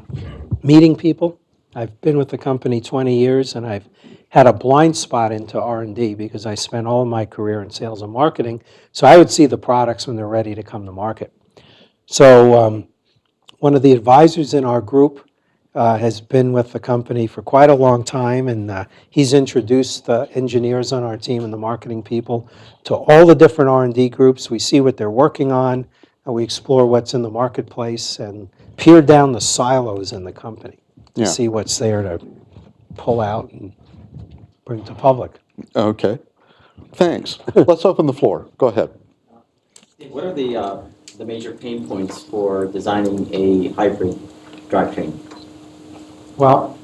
meeting people. I've been with the company 20 years, and I've had a blind spot into R&D because I spent all my career in sales and marketing. So I would see the products when they're ready to come to market. So um, one of the advisors in our group uh, has been with the company for quite a long time, and uh, he's introduced the engineers on our team and the marketing people to all the different R&D groups. We see what they're working on, and we explore what's in the marketplace and peer down the silos in the company to Yeah. see what's there to pull out and bring to public. Okay. Thanks. Let's open the floor. Go ahead. What are the, uh, the major pain points for designing a hybrid drivetrain? Well,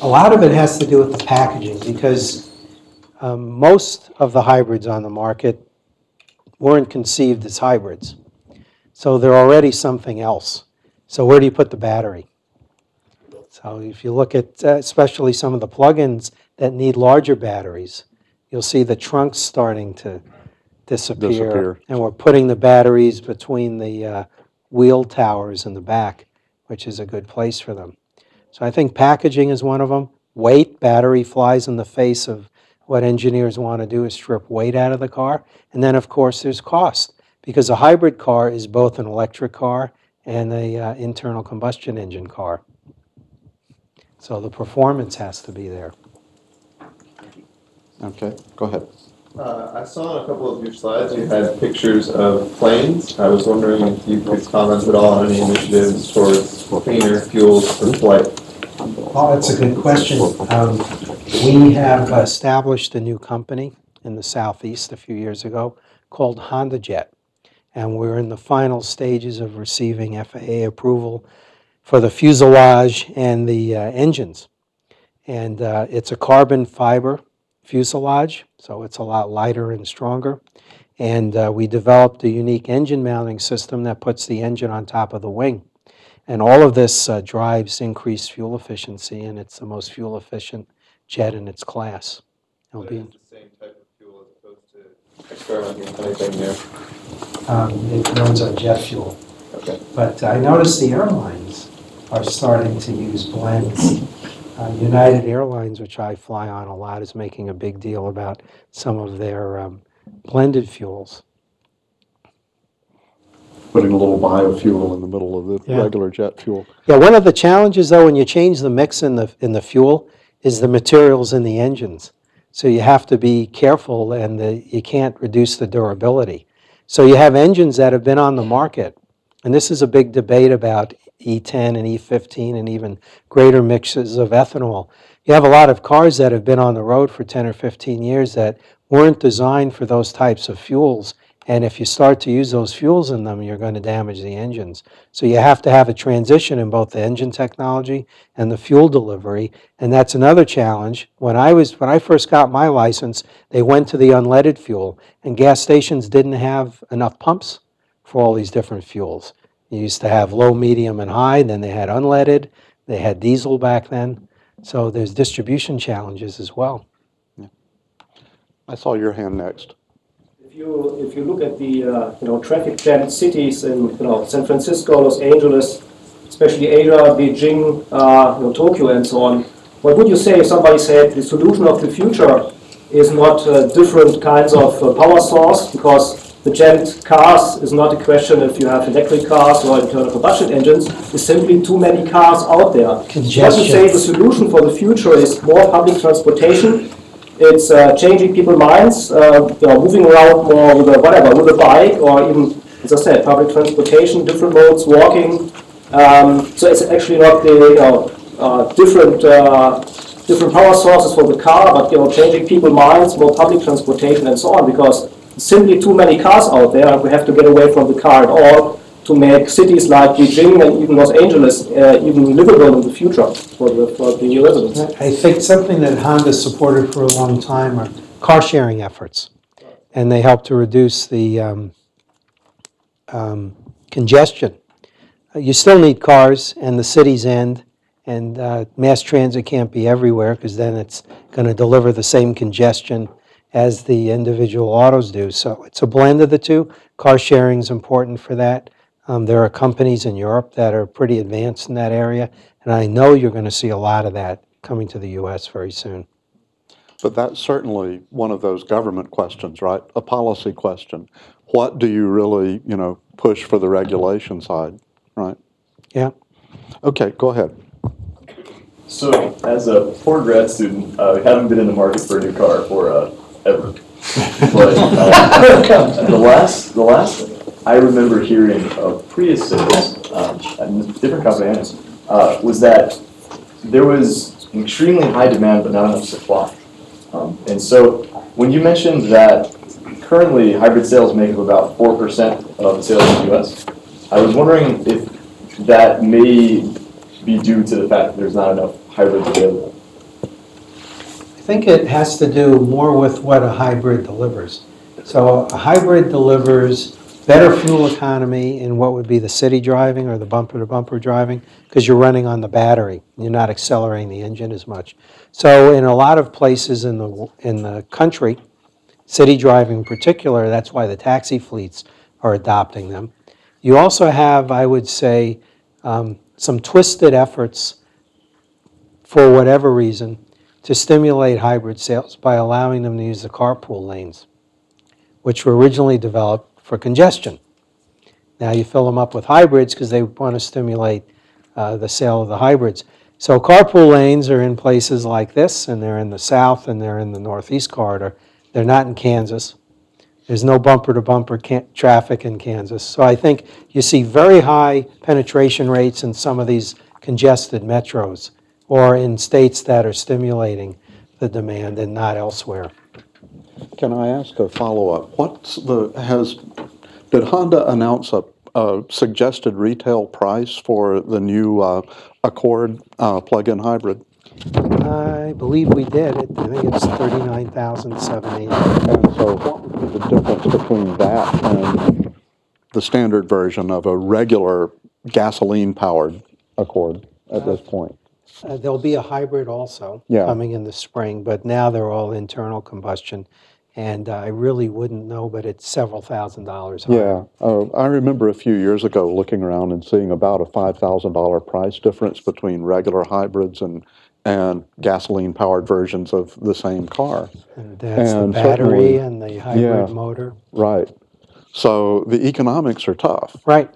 a lot of it has to do with the packaging because um, most of the hybrids on the market weren't conceived as hybrids. So they're already something else. So where do you put the battery? So if you look at uh, especially some of the plug-ins that need larger batteries, you'll see the trunks starting to disappear. Disappear. And we're putting the batteries between the uh, wheel towers in the back, which is a good place for them. So I think packaging is one of them. Weight, battery flies in the face of what engineers want to do is strip weight out of the car. And then, of course, there's cost, because a hybrid car is both an electric car and a uh, internal combustion engine car. So the performance has to be there. Okay, go ahead. Uh, I saw in a couple of your slides, you had pictures of planes. I was wondering if you could comment at all on any initiatives towards cleaner fuels for flight. Well, that's a good question. Um, We have established a new company in the southeast a few years ago called Honda Jet. And we're in the final stages of receiving FAA approval for the fuselage and the uh, engines. And uh, it's a carbon fiber fuselage, so it's a lot lighter and stronger. And uh, we developed a unique engine mounting system that puts the engine on top of the wing. And all of this uh, drives increased fuel efficiency, and it's the most fuel-efficient jet in its class. It'll be, the same type of fuel as opposed to experimenting with anything new. um, it runs on jet fuel. Okay. But I noticed the airlines are starting to use blends. Uh, United Airlines, which I fly on a lot, is making a big deal about some of their um, blended fuels. Putting a little biofuel in the middle of the Yeah. regular jet fuel. Yeah, one of the challenges, though, when you change the mix in the, in the fuel, is the materials in the engines. So you have to be careful, and the, you can't reduce the durability. So you have engines that have been on the market, and this is a big debate about E10 and E15 and even greater mixes of ethanol. You have a lot of cars that have been on the road for 10 or 15 years that weren't designed for those types of fuels. And if you start to use those fuels in them, you're going to damage the engines. So you have to have a transition in both the engine technology and the fuel delivery. And that's another challenge. When I was when I first got my license, they went to the unleaded fuel, and gas stations didn't have enough pumps for all these different fuels. You used to have low, medium, and high, then they had unleaded, they had diesel back then. So there's distribution challenges as well. I saw your hand next. If you, if you look at the, uh, you know, traffic jammed cities in, you know, San Francisco, Los Angeles, especially Asia, Beijing, uh, you know, Tokyo and so on, what would you say if somebody said the solution of the future is not uh, different kinds of uh, power source because the jammed cars is not a question if you have electric cars or internal combustion engines, it's simply too many cars out there. What you say the solution for the future is more public transportation, it's uh, changing people's minds, uh, you know, moving around more with a whatever, with a bike or even, as I said, public transportation, different modes, walking. Um, so it's actually not the you know uh, different uh, different power sources for the car, but you know changing people's minds, more public transportation and so on. Because simply too many cars out there, we have to get away from the car at all to make cities like Beijing and even Los Angeles uh, even livable in the future for the for the new residents. I think something that Honda supported for a long time are car sharing efforts. And they help to reduce the um, um, congestion. Uh, You still need cars and the city's end, and uh, mass transit can't be everywhere because then it's going to deliver the same congestion as the individual autos do. So it's a blend of the two. Car sharing is important for that. Um, There are companies in Europe that are pretty advanced in that area, and I know you're going to see a lot of that coming to the US very soon. But that's certainly one of those government questions, right? A policy question. What do you really, you know, push for the regulation side, right? Yeah. Okay, go ahead. So, as a poor grad student, uh, I haven't been in the market for a new car for uh, ever. But uh, the last, the last I remember hearing of Prius sales, um, different company, uh, was that there was extremely high demand but not enough supply. Um, and so, when you mentioned that currently hybrid sales make up about four percent of the sales in the U.S., I was wondering if that may be due to the fact that there's not enough hybrids available. Think it has to do more with what a hybrid delivers. So a hybrid delivers better fuel economy in what would be the city driving or the bumper-to-bumper driving, because you're running on the battery. You're not accelerating the engine as much. So in a lot of places in the, in the country, city driving in particular, that's why the taxi fleets are adopting them. You also have, I would say, um, some twisted efforts, for whatever reason, to stimulate hybrid sales by allowing them to use the carpool lanes, which were originally developed for congestion. Now you fill them up with hybrids because they want to stimulate uh, the sale of the hybrids. So carpool lanes are in places like this, and they're in the south, and they're in the northeast corridor. They're not in Kansas. There's no bumper-to-bumper can- traffic in Kansas. So I think you see very high penetration rates in some of these congested metros or in states that are stimulating the demand and not elsewhere. Can I ask a follow-up? What's the, has, did Honda announce a, a suggested retail price for the new uh, Accord uh, plug-in hybrid? I believe we did. It- I think it's 39,780. And so what would be the difference between that and the standard version of a regular gasoline-powered Accord at this point? Uh, There'll be a hybrid also Yeah. coming in the spring, but now they're all internal combustion. And uh, I really wouldn't know, but it's several thousand dollars higher. Yeah, uh, I remember a few years ago looking around and seeing about a $5,000 price difference between regular hybrids and, and gasoline-powered versions of the same car. And that's the battery and the Yeah. hybrid motor. Right. So the economics are tough. Right.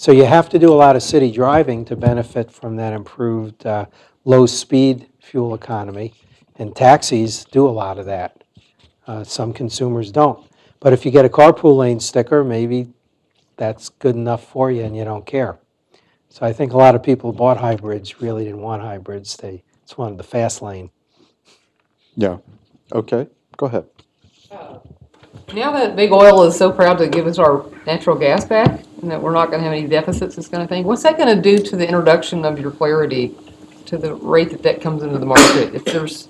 So you have to do a lot of city driving to benefit from that improved uh, low-speed fuel economy. And taxis do a lot of that. Uh, Some consumers don't. But if you get a carpool lane sticker, maybe that's good enough for you and you don't care. So I think a lot of people who bought hybrids really didn't want hybrids. They just wanted the fast lane. Yeah. Okay, go ahead. Now that Big Oil is so proud to give us our natural gas back, and that we're not gonna have any deficits, this kind of thing, what's that gonna do to the introduction of your Clarity, to the rate that that comes into the market, if there's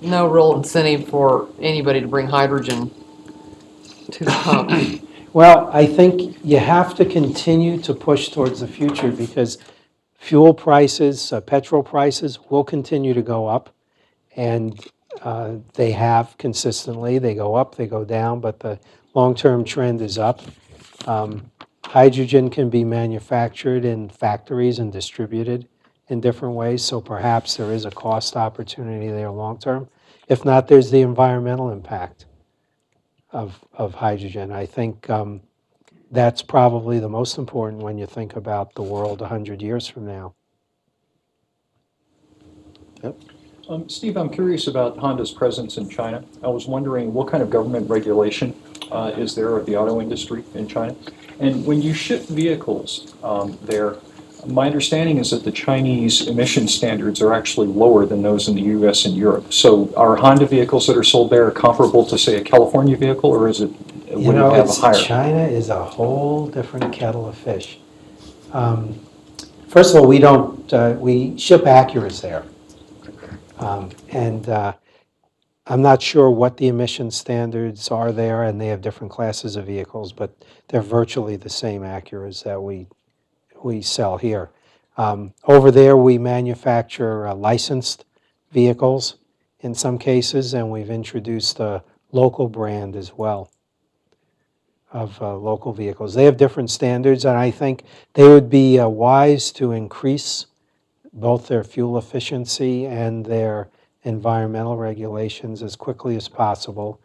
no real incentive for anybody to bring hydrogen to the pump? Well, I think you have to continue to push towards the future because fuel prices, uh, petrol prices will continue to go up. And uh, they have consistently. They go up, they go down, but the long-term trend is up. Um, Hydrogen can be manufactured in factories and distributed in different ways, so perhaps there is a cost opportunity there long-term. If not, there's the environmental impact of, of hydrogen. I think um, that's probably the most important when you think about the world 100 years from now. Um, Steve, I'm curious about Honda's presence in China. I was wondering what kind of government regulation uh, is there of the auto industry in China? And when you ship vehicles um, there, my understanding is that the Chinese emission standards are actually lower than those in the US and Europe. So are Honda vehicles that are sold there comparable to, say, a California vehicle, or is it, You would it know, have a higher? China is a whole different kettle of fish. Um, First of all, we don't, uh, we ship Acuras there. Um, And uh, I'm not sure what the emission standards are there, and they have different classes of vehicles, but they're virtually the same Acuras that we, we sell here. Um, Over there, we manufacture uh, licensed vehicles in some cases, and we've introduced a local brand as well of uh, local vehicles. They have different standards, and I think they would be uh, wise to increase both their fuel efficiency and their environmental regulations as quickly as possible.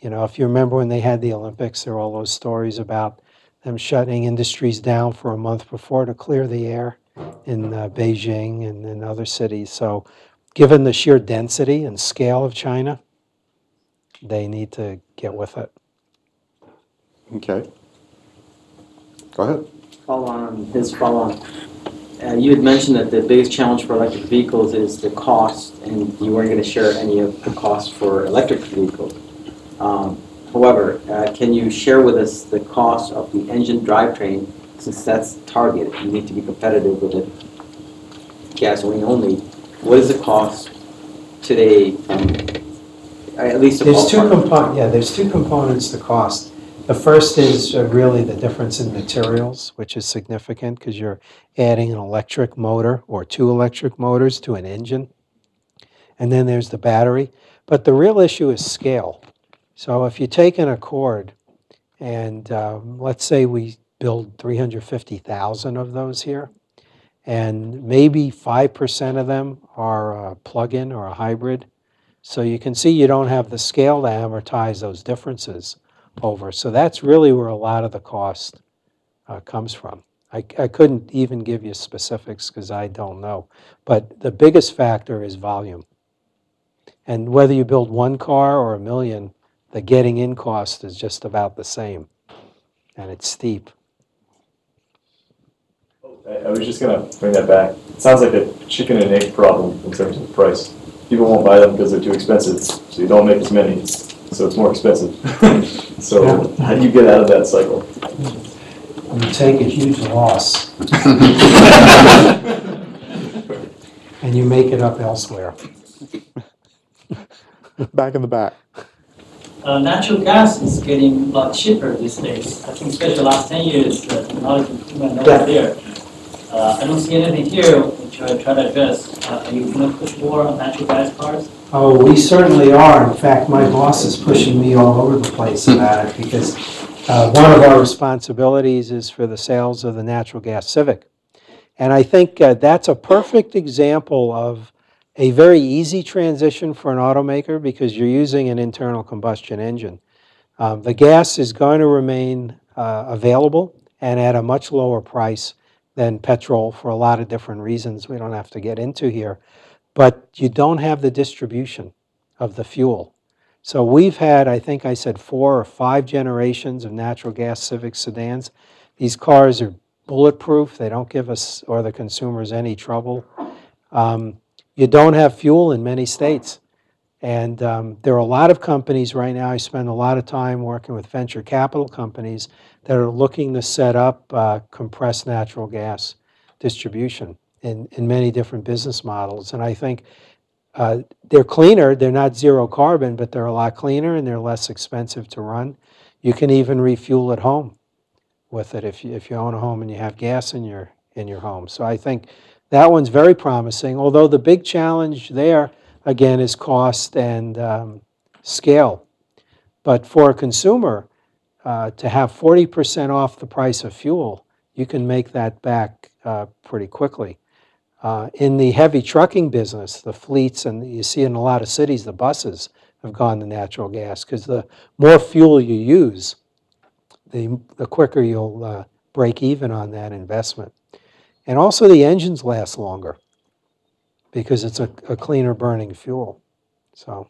You know, if you remember when they had the Olympics, there were all those stories about them shutting industries down for a month before to clear the air. in uh, Beijing and in other cities. So given the sheer density and scale of China, they need to get with it. Okay. Go ahead. Follow on, his follow on. Uh, you had mentioned that the biggest challenge for electric vehicles is the cost, and you weren't going to share any of the cost for electric vehicles. Um, however, uh, can you share with us the cost of the engine drivetrain, since that's target? You need to be competitive with it, gasoline only. What is the cost today uh, at least a There's two ballpark? components, yeah, there's two components to cost. The first is uh, really the difference in materials, which is significant because you're adding an electric motor or two electric motors to an engine. And then there's the battery. But the real issue is scale. So if you take an Accord and um, let's say we build 350,000 of those here, and maybe 5% of them are a plug-in or a hybrid, so you can see you don't have the scale to amortize those differences over. So that's really where a lot of the cost uh, comes from. I, I couldn't even give you specifics because I don't know. But the biggest factor is volume. And whether you build one car or a million, the getting in cost is just about the same. And it's steep. I, I was just gonna bring that back. It sounds like a chicken and egg problem in terms of price. People won't buy them because they're too expensive, so you don't make as many, so it's more expensive. So how do you get out of that cycle? You take a huge loss and you make it up elsewhere. Back in the back. Uh, natural gas is getting a lot cheaper these days. I think especially the last ten years, the technology improvement over Yeah. there. Uh, I don't see anything here which I try to address. Uh, are you gonna push more on natural gas cars? Oh, we certainly are. In fact, my boss is pushing me all over the place about it because uh, one of our responsibilities is for the sales of the natural gas Civic. And I think uh, that's a perfect example of a very easy transition for an automaker because you're using an internal combustion engine. Um, The gas is going to remain uh, available and at a much lower price than petrol for a lot of different reasons we don't have to get into here but you don't have the distribution of the fuel. So we've had, I think I said, four or five generations of natural gas Civic sedans. These cars are bulletproof. They don't give us or the consumers any trouble. Um, you don't have fuel in many states. And um, there are a lot of companies right now, I spend a lot of time working with venture capital companies that are looking to set up uh, compressed natural gas distribution in, in many different business models. And I think uh, they're cleaner, they're not zero carbon, but they're a lot cleaner and they're less expensive to run. You can even refuel at home with it if you, if you own a home and you have gas in your, in your home. So I think that one's very promising, although the big challenge there, again, is cost and um, scale. But for a consumer, uh, to have 40% off the price of fuel, you can make that back uh, pretty quickly. Uh, In the heavy trucking business, the fleets, and you see in a lot of cities, the buses have gone to natural gas, because the more fuel you use, the the quicker you'll uh, break even on that investment. And also, the engines last longer, because it's a a cleaner burning fuel. So,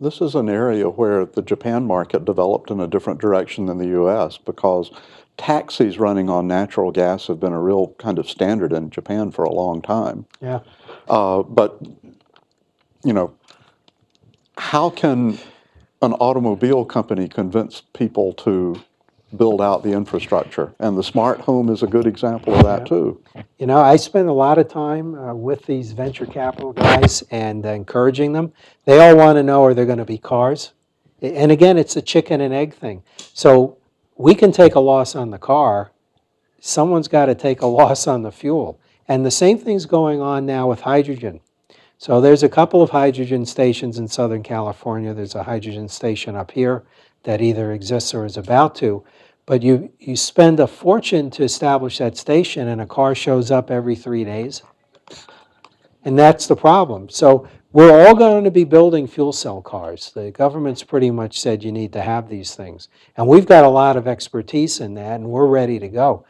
This is an area where the Japan market developed in a different direction than the US because taxis running on natural gas have been a real kind of standard in Japan for a long time. yeah. Uh, but, you know, how can an automobile company convince people to build out the infrastructure? And the smart home is a good example of that, too. You know, I spend a lot of time uh, with these venture capital guys and uh, encouraging them. They all want to know are there going to be cars? And again, it's a chicken and egg thing. So we can take a loss on the car, someone's got to take a loss on the fuel. And the same thing's going on now with hydrogen. So there's a couple of hydrogen stations in Southern California. There's a hydrogen station up here that either exists or is about to. But you, you spend a fortune to establish that station, and a car shows up every three days. And that's the problem. So we're all going to be building fuel cell cars. The government's pretty much said you need to have these things. And we've got a lot of expertise in that, and we're ready to go.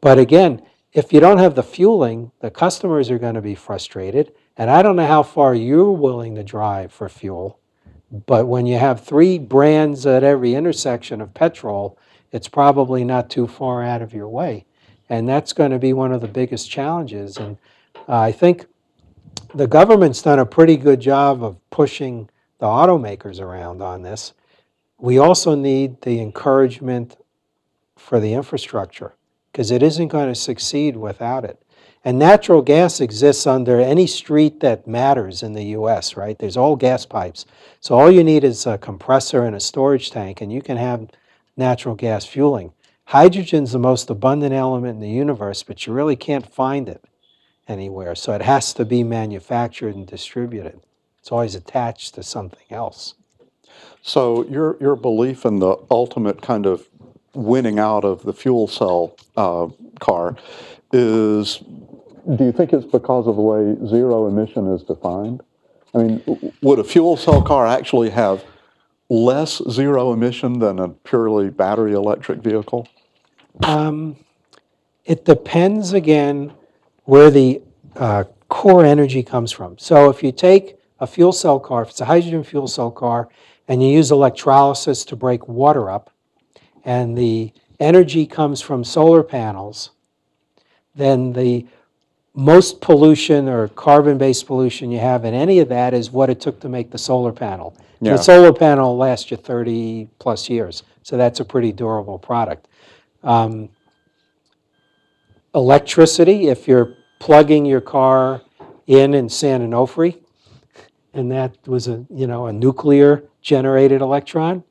But again, if you don't have the fueling, the customers are going to be frustrated. And I don't know how far you're willing to drive for fuel, but when you have three brands at every intersection of petrol, it's probably not too far out of your way. And that's going to be one of the biggest challenges. And uh, I think the government's done a pretty good job of pushing the automakers around on this. We also need the encouragement for the infrastructure because it isn't going to succeed without it. And natural gas exists under any street that matters in the US, right? There's all gas pipes. So all you need is a compressor and a storage tank, and you can have natural gas fueling. Hydrogen's the most abundant element in the universe, but you really can't find it anywhere. So it has to be manufactured and distributed. It's always attached to something else. So your, your belief in the ultimate kind of winning out of the fuel cell uh, car is, do you think it's because of the way zero emission is defined? I mean, would a fuel cell car actually have less zero emission than a purely battery electric vehicle? Um, it depends again where the uh, core energy comes from. So if you take a fuel cell car, if it's a hydrogen fuel cell car, and you use electrolysis to break water up, and the energy comes from solar panels, then the most pollution or carbon-based pollution you have in any of that is what it took to make the solar panel. Yeah. The solar panel lasts you 30 plus years, so that's a pretty durable product. Um, electricity, if you're plugging your car in in San Onofre, and that was a, you know, a nuclear generated electron,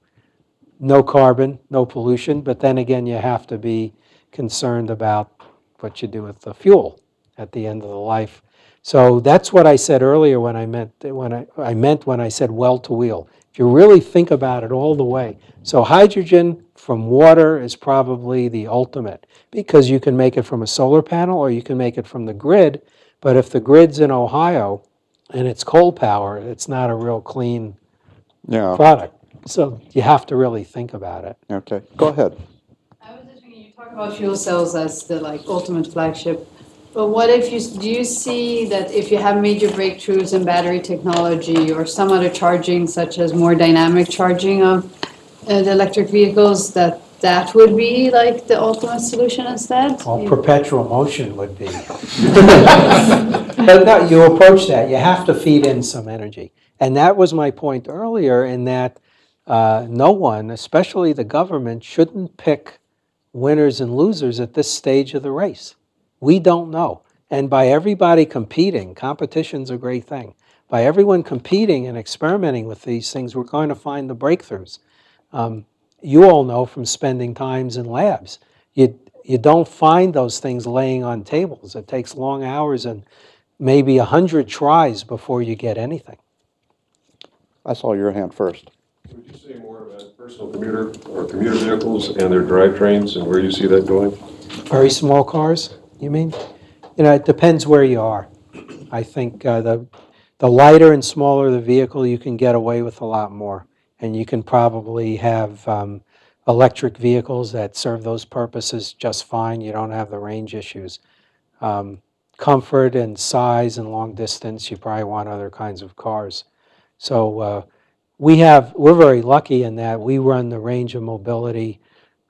no carbon, no pollution, but then again, you have to be concerned about what you do with the fuel at the end of the life. So that's what I said earlier when I meant, when I, I meant when I said well to wheel. If you really think about it all the way. So hydrogen from water is probably the ultimate because you can make it from a solar panel or you can make it from the grid. But if the grid's in Ohio and it's coal power, it's not a real clean Yeah, product. So you have to really think about it. okay, go ahead. I was just thinking, you talk about fuel cells as the like ultimate flagship, but what if you, do you see that if you have major breakthroughs in battery technology or some other charging such as more dynamic charging of uh, the electric vehicles, that that would be like the ultimate solution instead? Well, perpetual motion would be. But no, you approach that, you have to feed in some energy. And that was my point earlier in that uh, no one, especially the government, shouldn't pick winners and losers at this stage of the race. We don't know. And by everybody competing, competition's a great thing. By everyone competing and experimenting with these things, we're going to find the breakthroughs. Um, you all know from spending times in labs, you, you don't find those things laying on tables. It takes long hours and maybe a hundred tries before you get anything. I saw your hand first. Would you say more about personal commuter or commuter vehicles and their drivetrains and where you see that going? Very small cars, you mean? You know, it depends where you are. I think uh, the, the lighter and smaller the vehicle, you can get away with a lot more. And you can probably have um, electric vehicles that serve those purposes just fine. You don't have the range issues. Um, comfort and size and long distance, you probably want other kinds of cars. So uh, we have, we're very lucky in that we run the range of mobility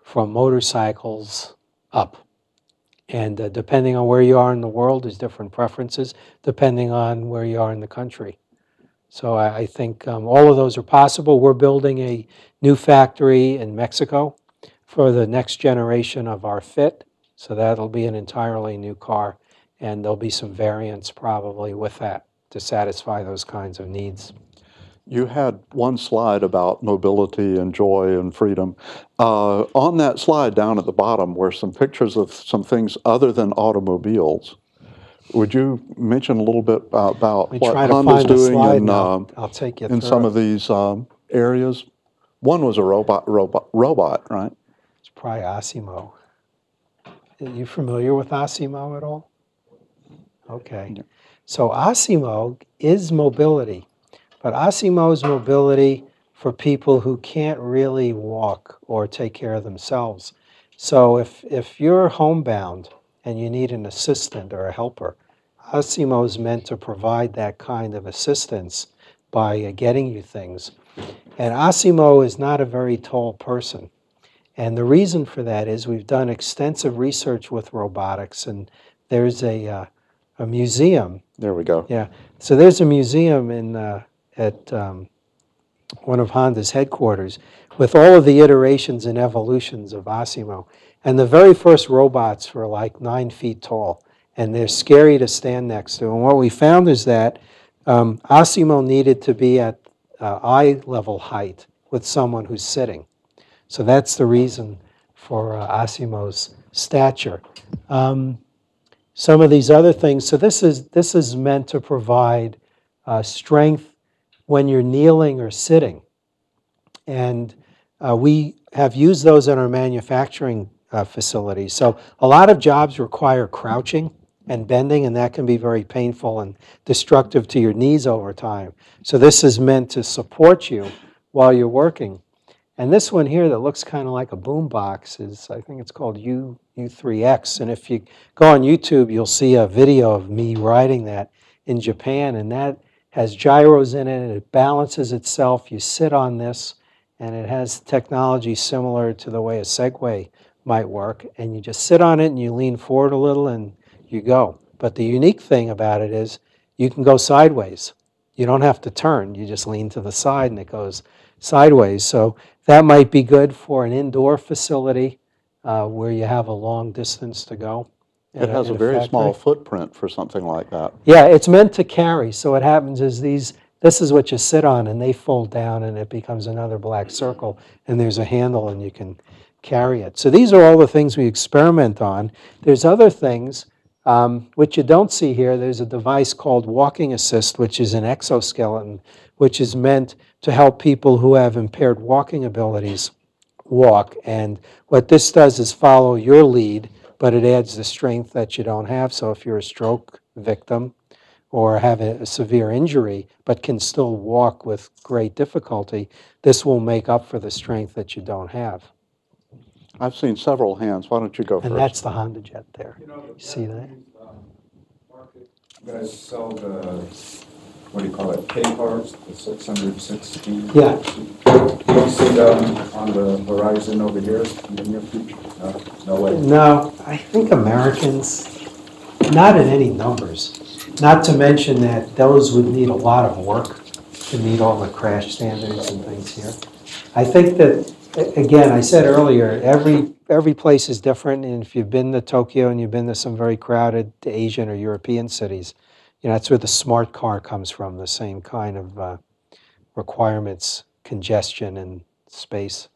from motorcycles up. And uh, depending on where you are in the world, there's different preferences, depending on where you are in the country. So I, I think um, all of those are possible. We're building a new factory in Mexico for the next generation of our Fit. So that'll be an entirely new car. And there'll be some variants probably with that to satisfy those kinds of needs. You had one slide about mobility and joy and freedom. Uh, on that slide down at the bottom were some pictures of some things other than automobiles. Would you mention a little bit about, what Honda's doing in, um, I'll take you in some it. of these um, areas? One was a robot, robot, robot, right? It's probably Asimo. Are you familiar with Asimo at all? Okay. So Asimo is mobility, but Asimo is mobility for people who can't really walk or take care of themselves. So if, if you're homebound and you need an assistant or a helper. Asimo is meant to provide that kind of assistance by uh, getting you things. And Asimo is not a very tall person. And the reason for that is we've done extensive research with robotics, and there's a, uh, a museum There we go. yeah, so there's a museum in, uh, at um, one of Honda's headquarters with all of the iterations and evolutions of Asimo. And the very first robots were like nine feet tall, and they're scary to stand next to. And what we found is that um, Asimo needed to be at uh, eye level height with someone who's sitting. So that's the reason for uh, Asimo's stature. Um, some of these other things. So this is this is meant to provide uh, strength when you're kneeling or sitting, and uh, we have used those in our manufacturing uh, facilities. So a lot of jobs require crouching and bending, and that can be very painful and destructive to your knees over time. So this is meant to support you while you're working. And this one here that looks kind of like a boom box is, I think it's called U, U3X. And if you go on YouTube, you'll see a video of me riding that in Japan. And that has gyros in it, and it balances itself. You sit on this, and it has technology similar to the way a Segway might work. And you just sit on it, and you lean forward a little, and you go. But the unique thing about it is you can go sideways. You don't have to turn. You just lean to the side, and it goes sideways. So that might be good for an indoor facility uh, where you have a long distance to go. It has in a very small footprint for something like that. Yeah, it's meant to carry. So what happens is these, this is what you sit on, and they fold down, and it becomes another black circle, and there's a handle, and you can carry it. So these are all the things we experiment on. There's other things um, which you don't see here. There's a device called Walking Assist, which is an exoskeleton, which is meant to help people who have impaired walking abilities walk. And what this does is follow your lead, but it adds the strength that you don't have. So if you're a stroke victim or have a, a severe injury, but can still walk with great difficulty, this will make up for the strength that you don't have. I've seen several hands. Why don't you go And first? that's the Honda Jet there. You see that? You guys sell the, what do you call it, K cars, the six hundred sixty? Yeah. Do you see them on the horizon over here in the near future? No, no way. No, I think Americans, not in any numbers. Not to mention that those would need a lot of work to meet all the crash standards and things here. I think that, a- again, I said earlier, every, every place is different, and if you've been to Tokyo and you've been to some very crowded Asian or European cities, you know, that's where the smart car comes from, the same kind of uh, requirements, congestion and space.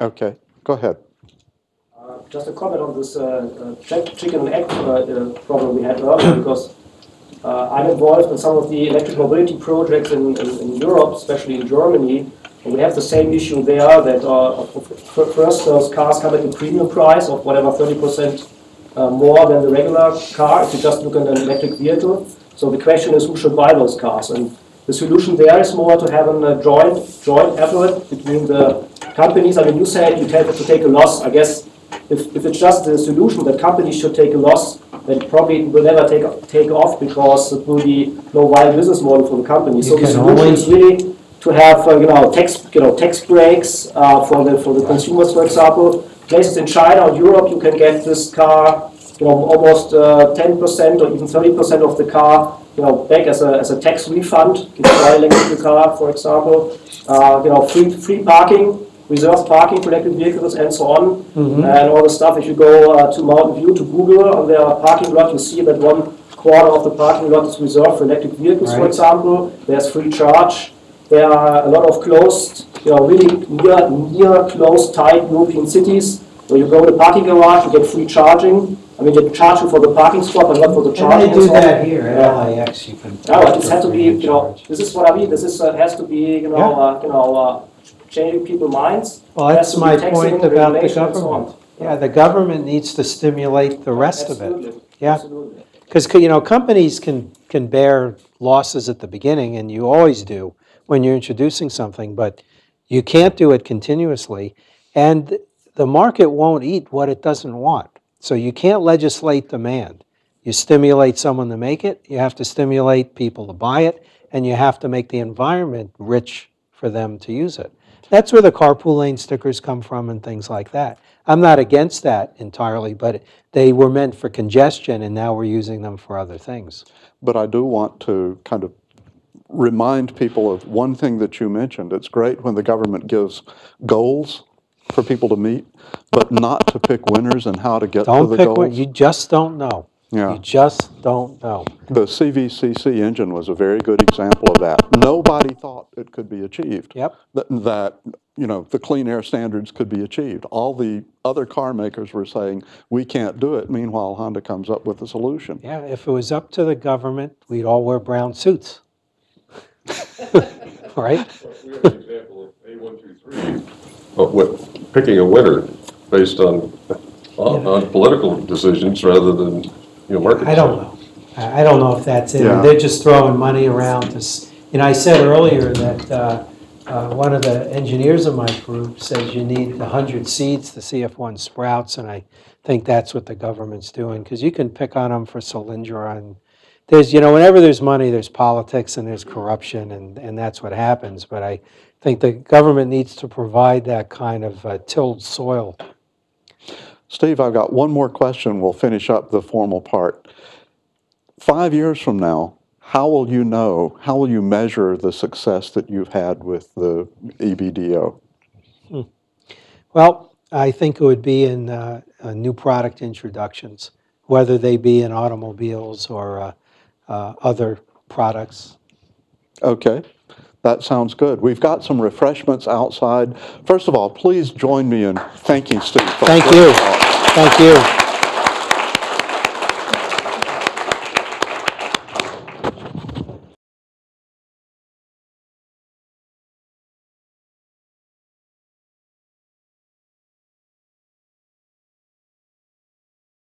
Okay, go ahead. Uh, Just a comment on this uh, uh, chicken and egg uh, uh, problem we had earlier, because uh, I'm involved in some of the electric mobility projects in, in, in Europe, especially in Germany. And we have the same issue there that uh, first those cars come at a premium price of whatever 30% uh, more than the regular car if you just look at an electric vehicle. So the question is who should buy those cars? And the solution there is more to have a joint joint effort between the companies. I mean, you said you tend to take a loss. I guess if, if it's just the solution that companies should take a loss, then probably it will never take take off because it will be no viable business model for the company. so the solution is really to have uh, you know tax you know tax breaks uh, for the for the consumers, for example. Places in China or Europe, you can get this car you know almost uh, 10% or even 30% of the car you know back as a, as a tax refund if you buy an electric car, for example. Uh, you know free free parking reserved parking for electric vehicles and so on, Mhm. and all the stuff. If you go uh, to Mountain View, to Google, on their parking lot, you see that one quarter of the parking lot is reserved for electric vehicles, for example. There's free charge. There are a lot of closed, you know, really near, near closed, tight European cities where you go to the parking garage, you get free charging. I mean, they charge you for the parking spot, but not for the charging. And charging. they do so on. that here at Yeah. LAX, you can. No, it just has to be, you know, this is what I mean, this is, uh, has to be, you know, Yeah. uh, you know, uh, changing people's minds. Well, that's my point about the regulation, so government. Yeah, the government needs to stimulate the rest of it. Absolutely, Yeah. absolutely. Because, you know, companies can, can bear losses at the beginning, and you always do when you're introducing something, but you can't do it continuously. And the market won't eat what it doesn't want. So you can't legislate demand. You stimulate someone to make it, you have to stimulate people to buy it, and you have to make the environment rich for them to use it. That's where the carpool lane stickers come from and things like that. I'm not against that entirely, but they were meant for congestion, and now we're using them for other things. But I do want to kind of remind people of one thing that you mentioned. It's great when the government gives goals for people to meet, but not to pick winners and how to get to Don't the pick goals. you just don't know. Yeah. You just don't know. The CVCC engine was a very good example of that. Nobody thought it could be achieved. Yep. That, that, you know, the clean air standards could be achieved. All the other car makers were saying, we can't do it. Meanwhile, Honda comes up with a solution. Yeah, if it was up to the government, we'd all wear brown suits. Right? We have an example of A123, of what, picking a winner based on, on on political decisions rather than, you know, market. I don't know. I I don't know if that's it. Yeah. They're just throwing money around to, s- you know, I said earlier that uh, uh, one of the engineers of my group says you need 100 seeds to see if one sprouts, and I think that's what the government's doing, because you can pick on them for Solyndra, and there's, you know, whenever there's money, there's politics and there's corruption, and, and that's what happens. But I think the government needs to provide that kind of uh, tilled soil. Steve, I've got one more question. We'll finish up the formal part. Five years from now, how will you know, how will you measure the success that you've had with the EBDO? Well, I think it would be in uh, new product introductions, whether they be in automobiles or uh, uh, other products. Okay, that sounds good. We've got some refreshments outside. First of all, please join me in thanking Steve. for Thank you. Thank you.